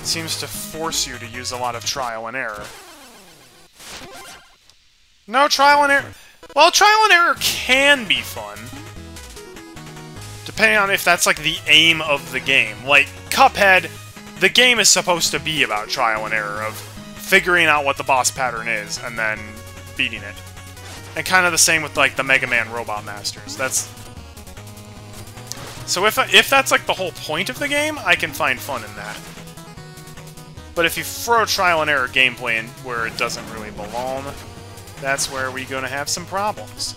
[SPEAKER 1] It seems to force you to use a lot of trial and error. No, trial and error... Well, trial and error can be fun. Depending on if that's, like, the aim of the game. Like, Cuphead, the game is supposed to be about trial and error, of figuring out what the boss pattern is, and then beating it. And kind of the same with, like, the Mega Man Robot Masters. That's so if, if that's like the whole point of the game, I can find fun in that. But if you throw trial and error gameplay in where it doesn't really belong, that's where we're gonna have some problems.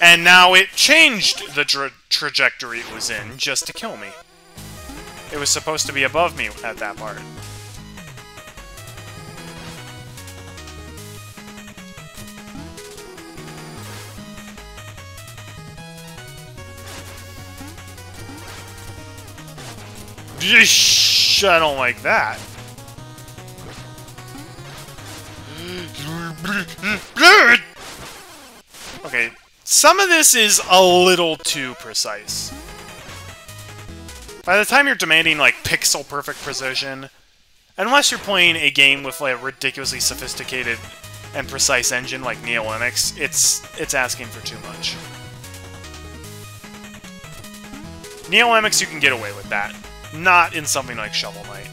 [SPEAKER 1] And now it changed the tra trajectory it was in just to kill me. It was supposed to be above me at that part. Yeesh, I don't like that. Okay, some of this is a little too precise. By the time you're demanding, like, pixel-perfect precision, unless you're playing a game with, like, a ridiculously sophisticated and precise engine like Neo Linux, it's, it's asking for too much. Neo you can get away with that. Not in something like Shovel Knight.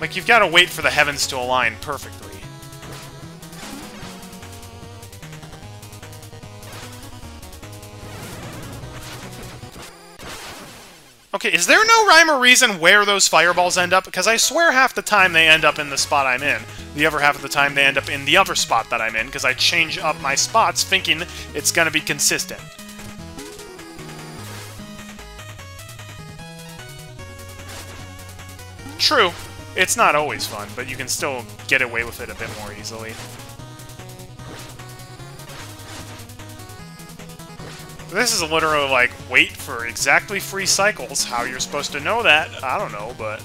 [SPEAKER 1] Like, you've got to wait for the heavens to align perfectly. Okay, is there no rhyme or reason where those fireballs end up? Because I swear half the time they end up in the spot I'm in. The other half of the time they end up in the other spot that I'm in, because I change up my spots thinking it's going to be consistent. True, it's not always fun, but you can still get away with it a bit more easily. This is literally like, wait for exactly three cycles. How you're supposed to know that, I don't know, but...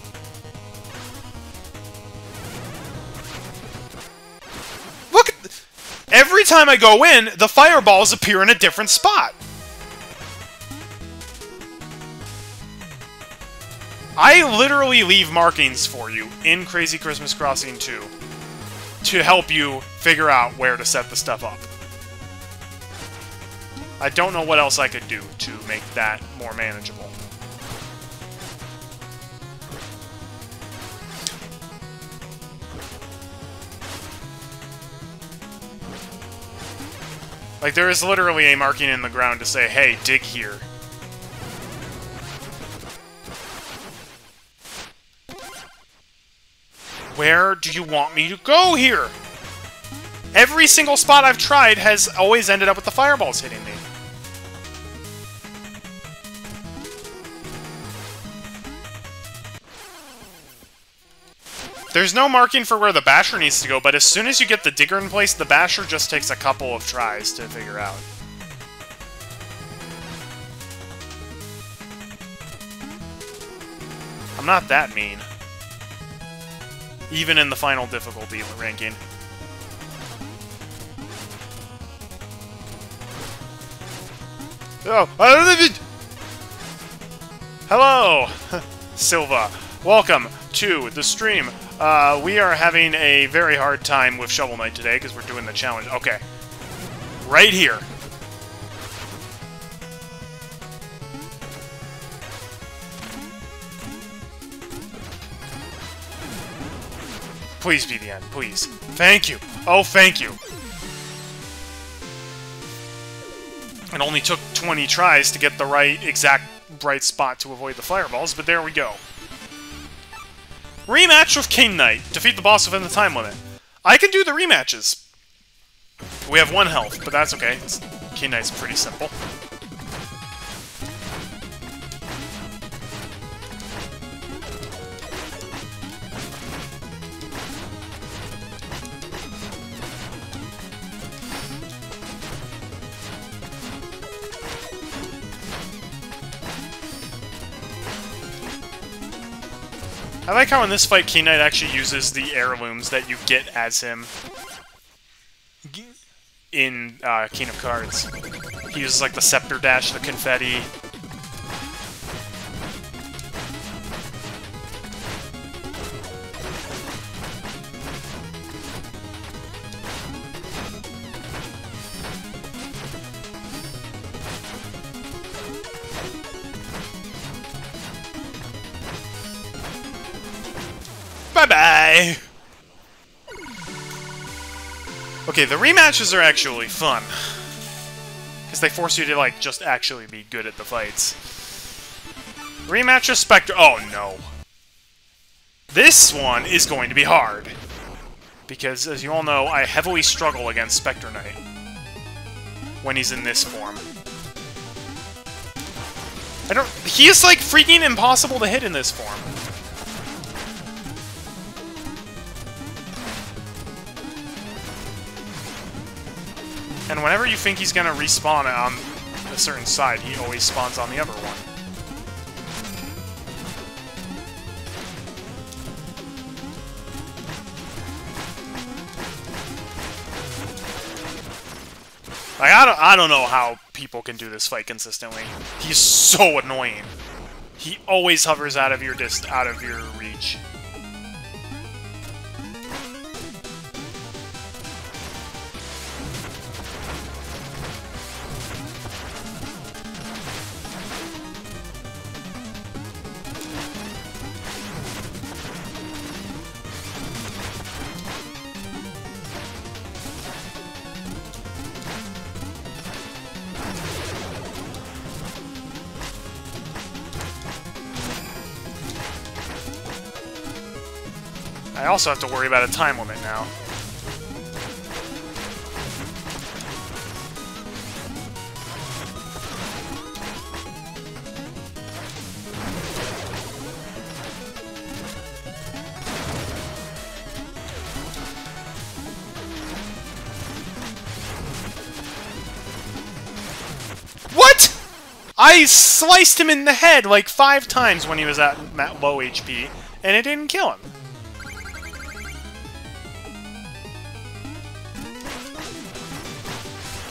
[SPEAKER 1] Look! Every time I go in, the fireballs appear in a different spot! I literally leave markings for you in Crazy Christmas Crossing 2 to help you figure out where to set the stuff up. I don't know what else I could do to make that more manageable. Like, there is literally a marking in the ground to say, hey, dig here. Where do you want me to go here? Every single spot I've tried has always ended up with the fireballs hitting me. There's no marking for where the basher needs to go, but as soon as you get the digger in place, the basher just takes a couple of tries to figure out. I'm not that mean. Even in the final difficulty ranking. Oh, hello, Silva. Welcome to the stream. Uh, we are having a very hard time with Shovel Knight today because we're doing the challenge. Okay. Right here. Please be the end. Please. Thank you. Oh, thank you. It only took 20 tries to get the right exact right spot to avoid the fireballs, but there we go. Rematch with King Knight. Defeat the boss within the time limit. I can do the rematches. We have one health, but that's okay. King Knight's pretty simple. I like how in this fight, King Knight actually uses the heirlooms that you get as him in uh, King of Cards. He uses like the Scepter Dash, the Confetti, Bye-bye! Okay, the rematches are actually fun. Because they force you to, like, just actually be good at the fights. Rematch of Spectre... Oh, no. This one is going to be hard. Because, as you all know, I heavily struggle against Spectre Knight. When he's in this form. I don't... He is, like, freaking impossible to hit in this form. And whenever you think he's gonna respawn on a certain side, he always spawns on the other one. Like, I don't, I don't know how people can do this fight consistently. He's so annoying. He always hovers out of your dist out of your reach. Also have to worry about a time limit now. What? I sliced him in the head like five times when he was at low HP, and it didn't kill him.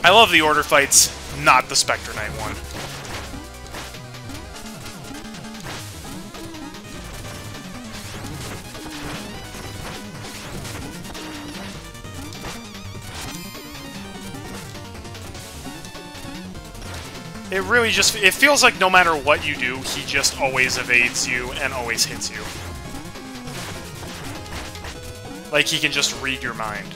[SPEAKER 1] I love the order fights, not the Spectre Knight one. It really just, it feels like no matter what you do, he just always evades you and always hits you. Like he can just read your mind.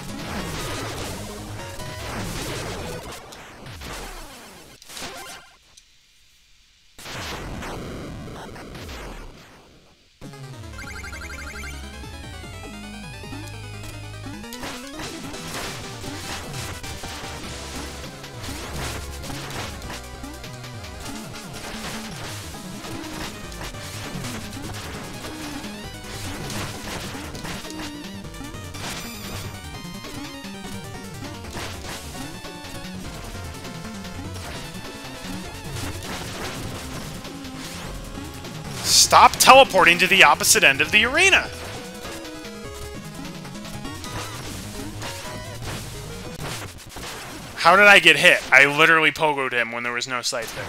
[SPEAKER 1] Stop teleporting to the opposite end of the arena! How did I get hit? I literally pogoed him when there was no sight there.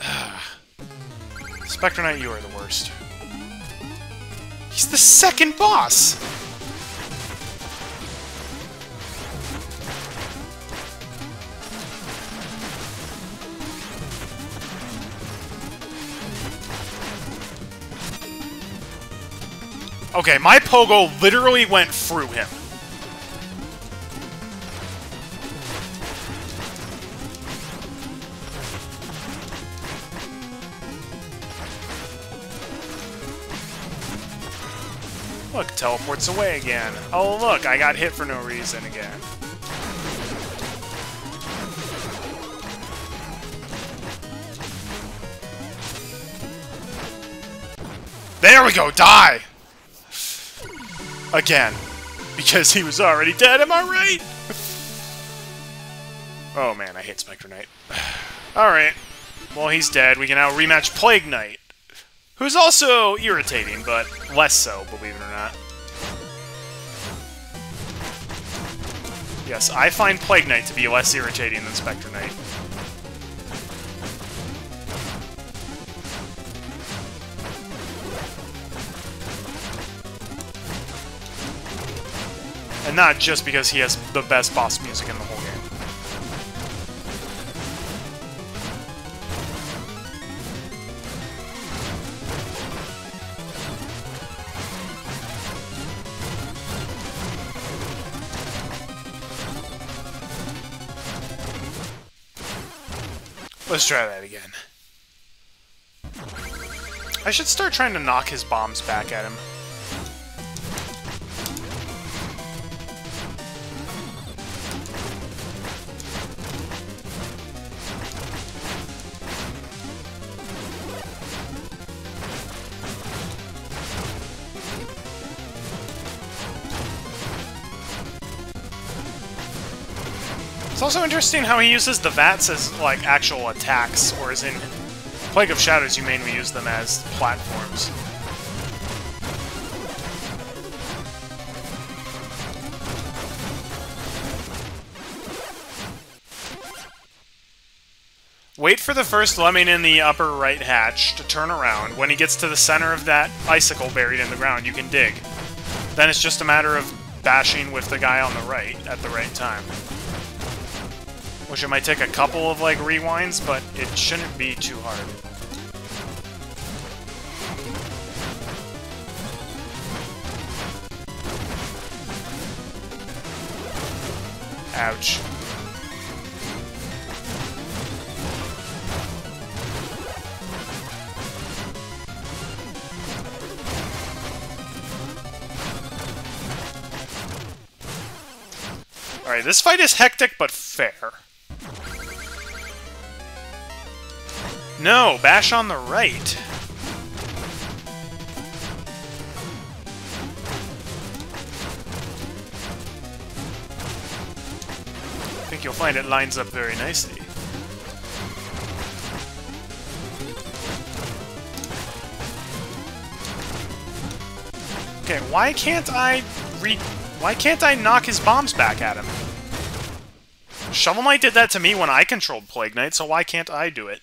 [SPEAKER 1] Spectre Knight, you are the worst. He's the second boss! Okay, my pogo literally went through him. Look, teleports away again. Oh, look, I got hit for no reason again. There we go, die! Again. Because he was already dead, am I right? oh man, I hate Spectre Knight. Alright. Well, he's dead. We can now rematch Plague Knight. Who's also irritating, but less so, believe it or not. Yes, I find Plague Knight to be less irritating than Spectre Knight. And not just because he has the best boss music in the whole game. Let's try that again. I should start trying to knock his bombs back at him. Also interesting how he uses the VATS as, like, actual attacks, whereas in Plague of Shadows you mainly use them as platforms. Wait for the first lemming in the upper right hatch to turn around. When he gets to the center of that icicle buried in the ground, you can dig. Then it's just a matter of bashing with the guy on the right at the right time which it might take a couple of, like, rewinds, but it shouldn't be too hard. Ouch. Alright, this fight is hectic, but fair. No, bash on the right. I think you'll find it lines up very nicely. Okay, why can't I re- Why can't I knock his bombs back at him? Shovel Knight did that to me when I controlled Plague Knight, so why can't I do it?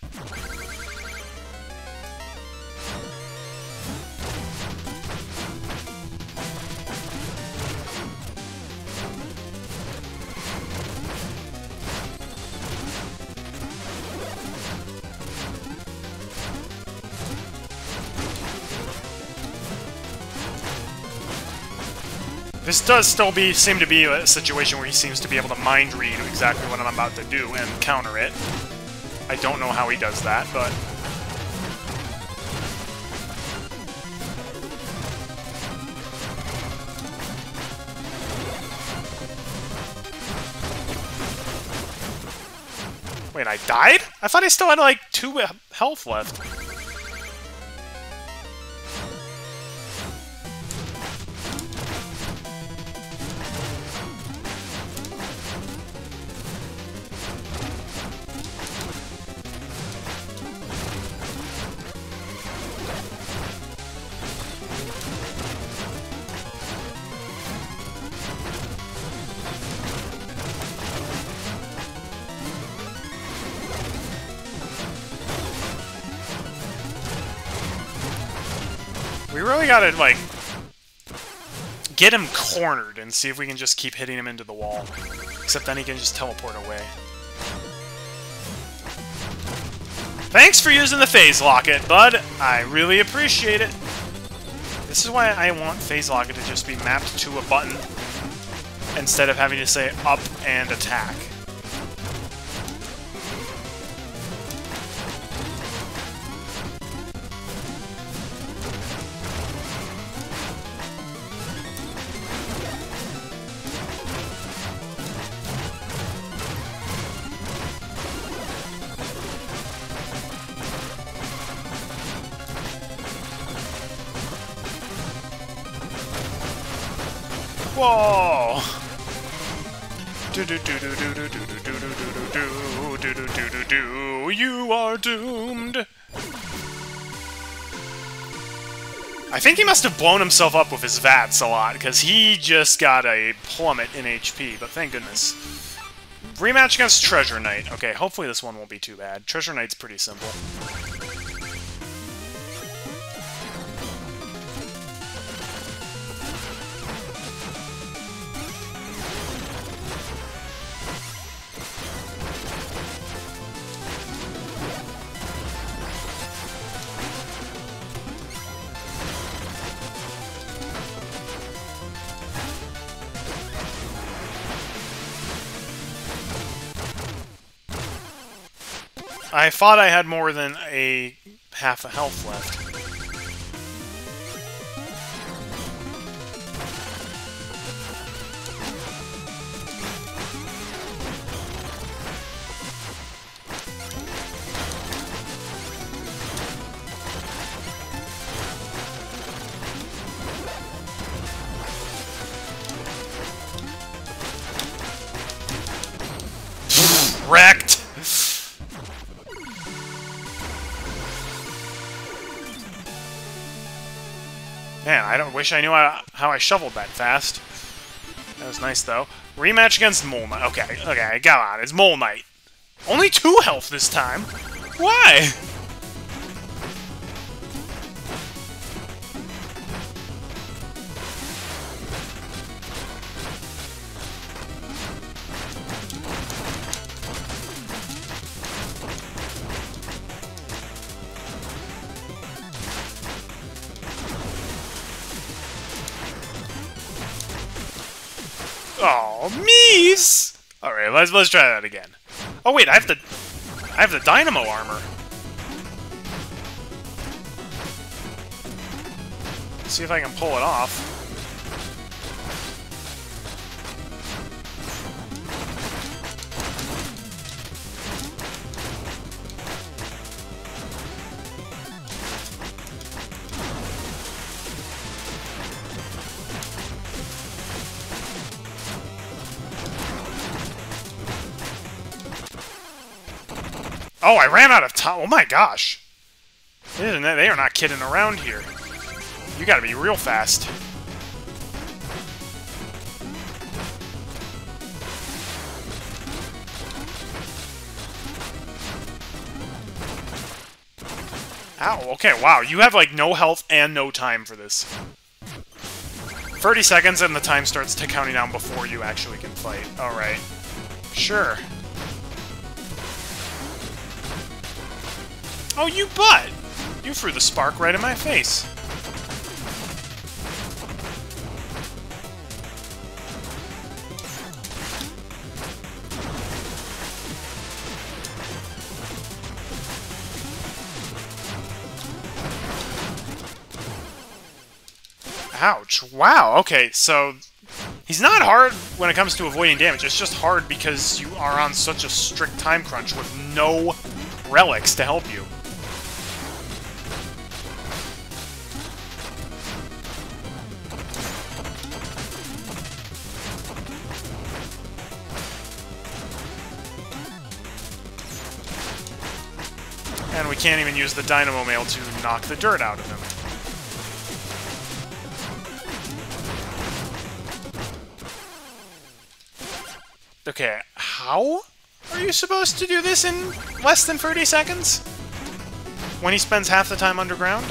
[SPEAKER 1] This does still be seem to be a situation where he seems to be able to mind read exactly what I'm about to do and counter it. I don't know how he does that, but... Wait, I died? I thought I still had, like, two health left. We gotta, like, get him cornered and see if we can just keep hitting him into the wall. Except then he can just teleport away. Thanks for using the Phase Locket, bud! I really appreciate it. This is why I want Phase Locket to just be mapped to a button instead of having to say up and attack. Do You are doomed. I think he must have blown himself up with his VATS a lot, because he just got a plummet in HP, but thank goodness. Rematch against Treasure Knight. Okay, hopefully this one won't be too bad. Treasure Knight's pretty simple. I thought I had more than a half a health left. Wrecked! I don't wish I knew how, I shoveled that fast. That was nice, though. Rematch against Mole Knight. Okay, okay, come on. It's Mole Knight. Only two health this time. Why? Oh, me's! Alright, let's let's try that again. Oh wait, I have the I have the dynamo armor. Let's see if I can pull it off. Oh, I ran out of time. Oh my gosh. They are not kidding around here. You gotta be real fast. Ow, okay, wow. You have, like, no health and no time for this. 30 seconds and the time starts to counting down before you actually can fight. Alright. Sure. Oh, you butt! You threw the spark right in my face. Ouch. Wow, okay, so... He's not hard when it comes to avoiding damage, it's just hard because you are on such a strict time crunch with no relics to help you. And we can't even use the Dynamo Mail to knock the dirt out of him. Okay, how are you supposed to do this in less than 30 seconds? When he spends half the time underground?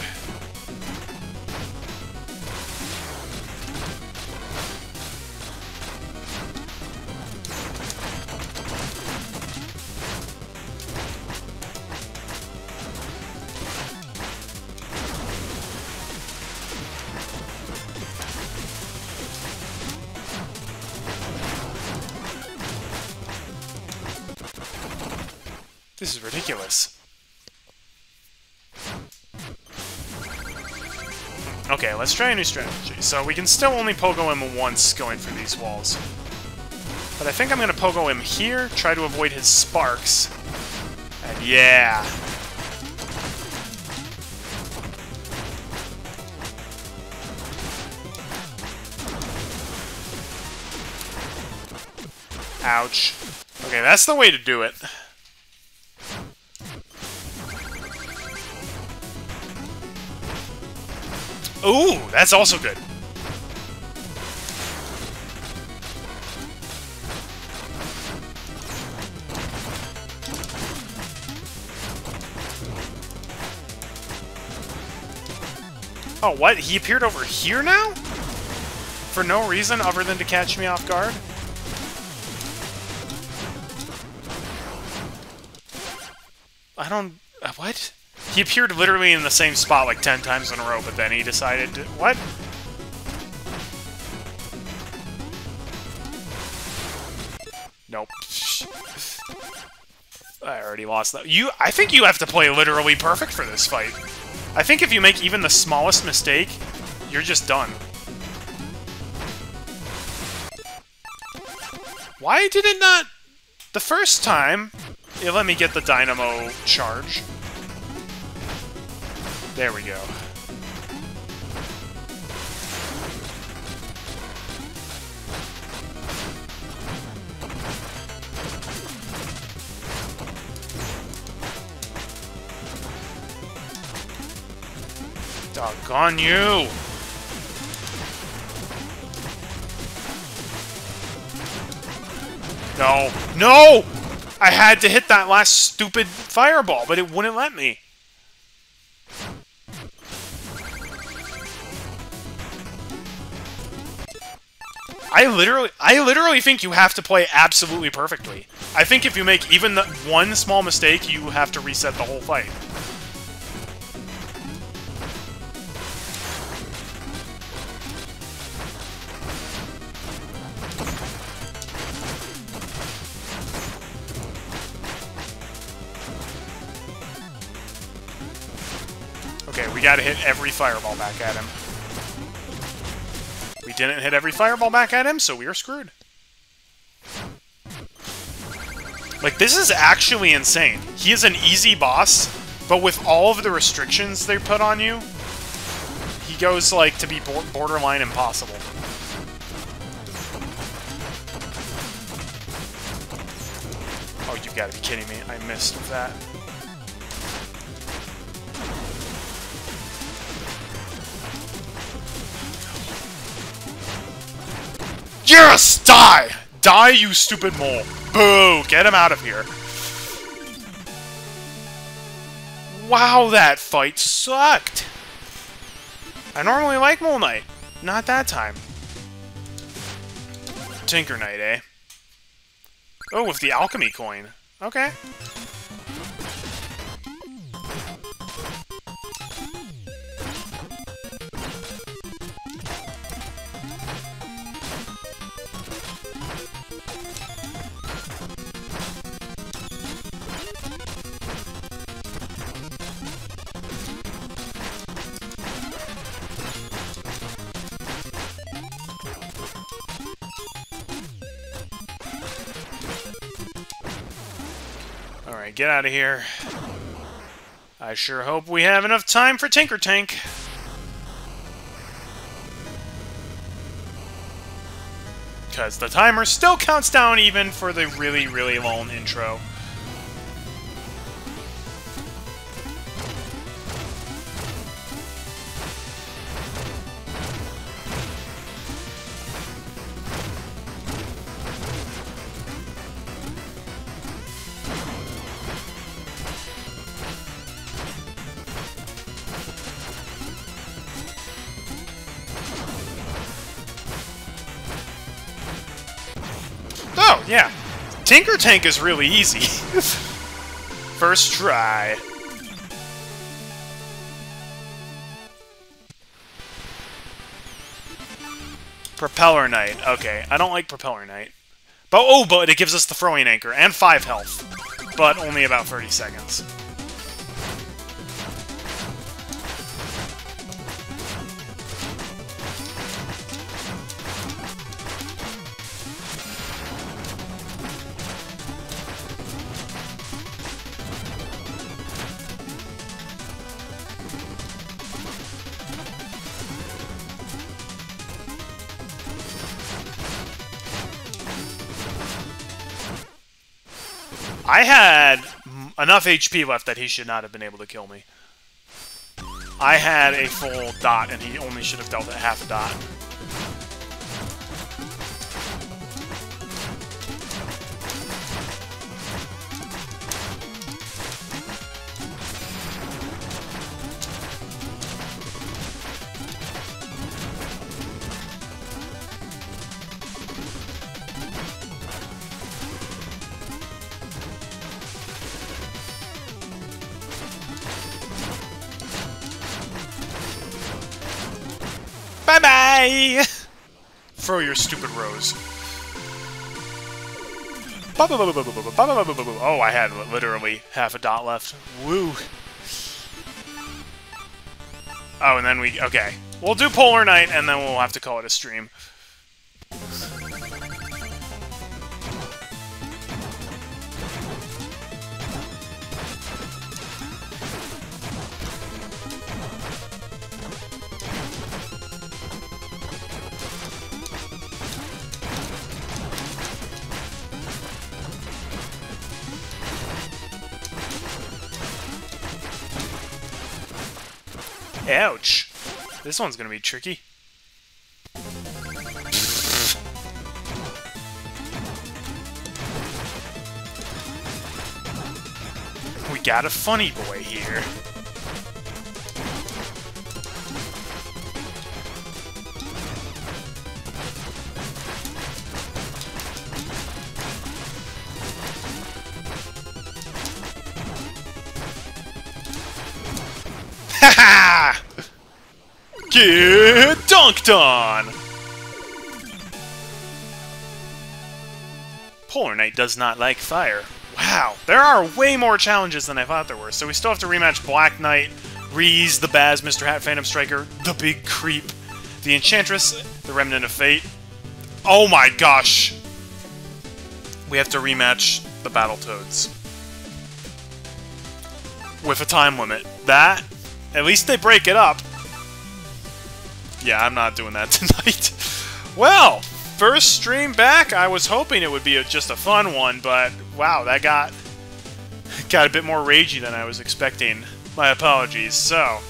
[SPEAKER 1] Try a new strategy. So we can still only pogo him once going for these walls. But I think I'm going to pogo him here, try to avoid his sparks. And yeah. Ouch. Okay, that's the way to do it. Ooh, that's also good. Oh, what? He appeared over here now? For no reason other than to catch me off guard? I don't... He appeared literally in the same spot like 10 times in a row, but then he decided to... What? Nope. I already lost that. You, I think you have to play literally perfect for this fight. I think if you make even the smallest mistake, you're just done. Why did it not... The first time, it let me get the Dynamo charge. There we go. Doggone you! No. No! I had to hit that last stupid fireball, but it wouldn't let me. I literally, I literally think you have to play absolutely perfectly. I think if you make even the one small mistake, you have to reset the whole fight. Okay, we gotta hit every fireball back at him. Didn't hit every fireball back at him, so we are screwed. Like, this is actually insane. He is an easy boss, but with all of the restrictions they put on you, he goes, like, to be borderline impossible. Oh, you've got to be kidding me. I missed that. Yes! Die! Die, you stupid mole! Boo! Get him out of here. Wow, that fight sucked! I normally like Mole Knight. Not that time. Tinker Knight, eh? Oh, with the alchemy coin. Okay. Get out of here. I sure hope we have enough time for Tinker Tank. Because the timer still counts down even for the really, really long intro. Tinker Tank is really easy. First try. Propeller Knight. Okay, I don't like Propeller Knight. But, oh, but it gives us the throwing anchor and 5 health. But only about 30 seconds. I had enough HP left that he should not have been able to kill me. I had a full dot, and he only should have dealt at half a dot. Throw your stupid rose. Oh, I had literally half a dot left. Woo! Oh, and then we... Okay. We'll do Polar Knight, and then we'll have to call it a stream. This one's gonna be tricky. We got a funny boy here. Get dunked on! Polar Knight does not like fire. Wow, there are way more challenges than I thought there were. So we still have to rematch Black Knight, Reese, the Baz, Mr. Hat, Phantom Striker, the Big Creep, the Enchantress, the Remnant of Fate. Oh my gosh! We have to rematch the Battle Battletoads. With a time limit. That, at least they break it up. Yeah, I'm not doing that tonight. well, first stream back, I was hoping it would be a, just a fun one, but wow, that got got a bit more ragey than I was expecting. My apologies. So,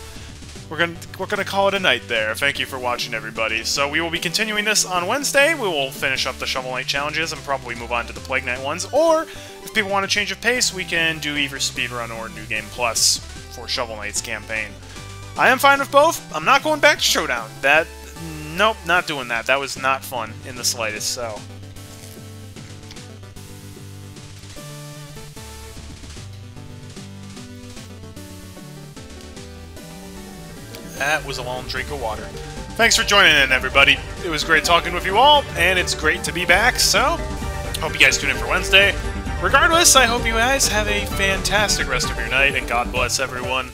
[SPEAKER 1] we're gonna we're gonna call it a night there. Thank you for watching, everybody. So we will be continuing this on Wednesday. We will finish up the Shovel Knight challenges and probably move on to the Plague Knight ones. Or if people want a change of pace, we can do either speedrun or New Game Plus for Shovel Knight's campaign. I am fine with both. I'm not going back to Showdown. That nope, not doing that. That was not fun in the slightest. So. That was a long drink of water. Thanks for joining in, everybody. It was great talking with you all, and it's great to be back, so hope you guys tune in for Wednesday. Regardless, I hope you guys have a fantastic rest of your night, and God bless everyone.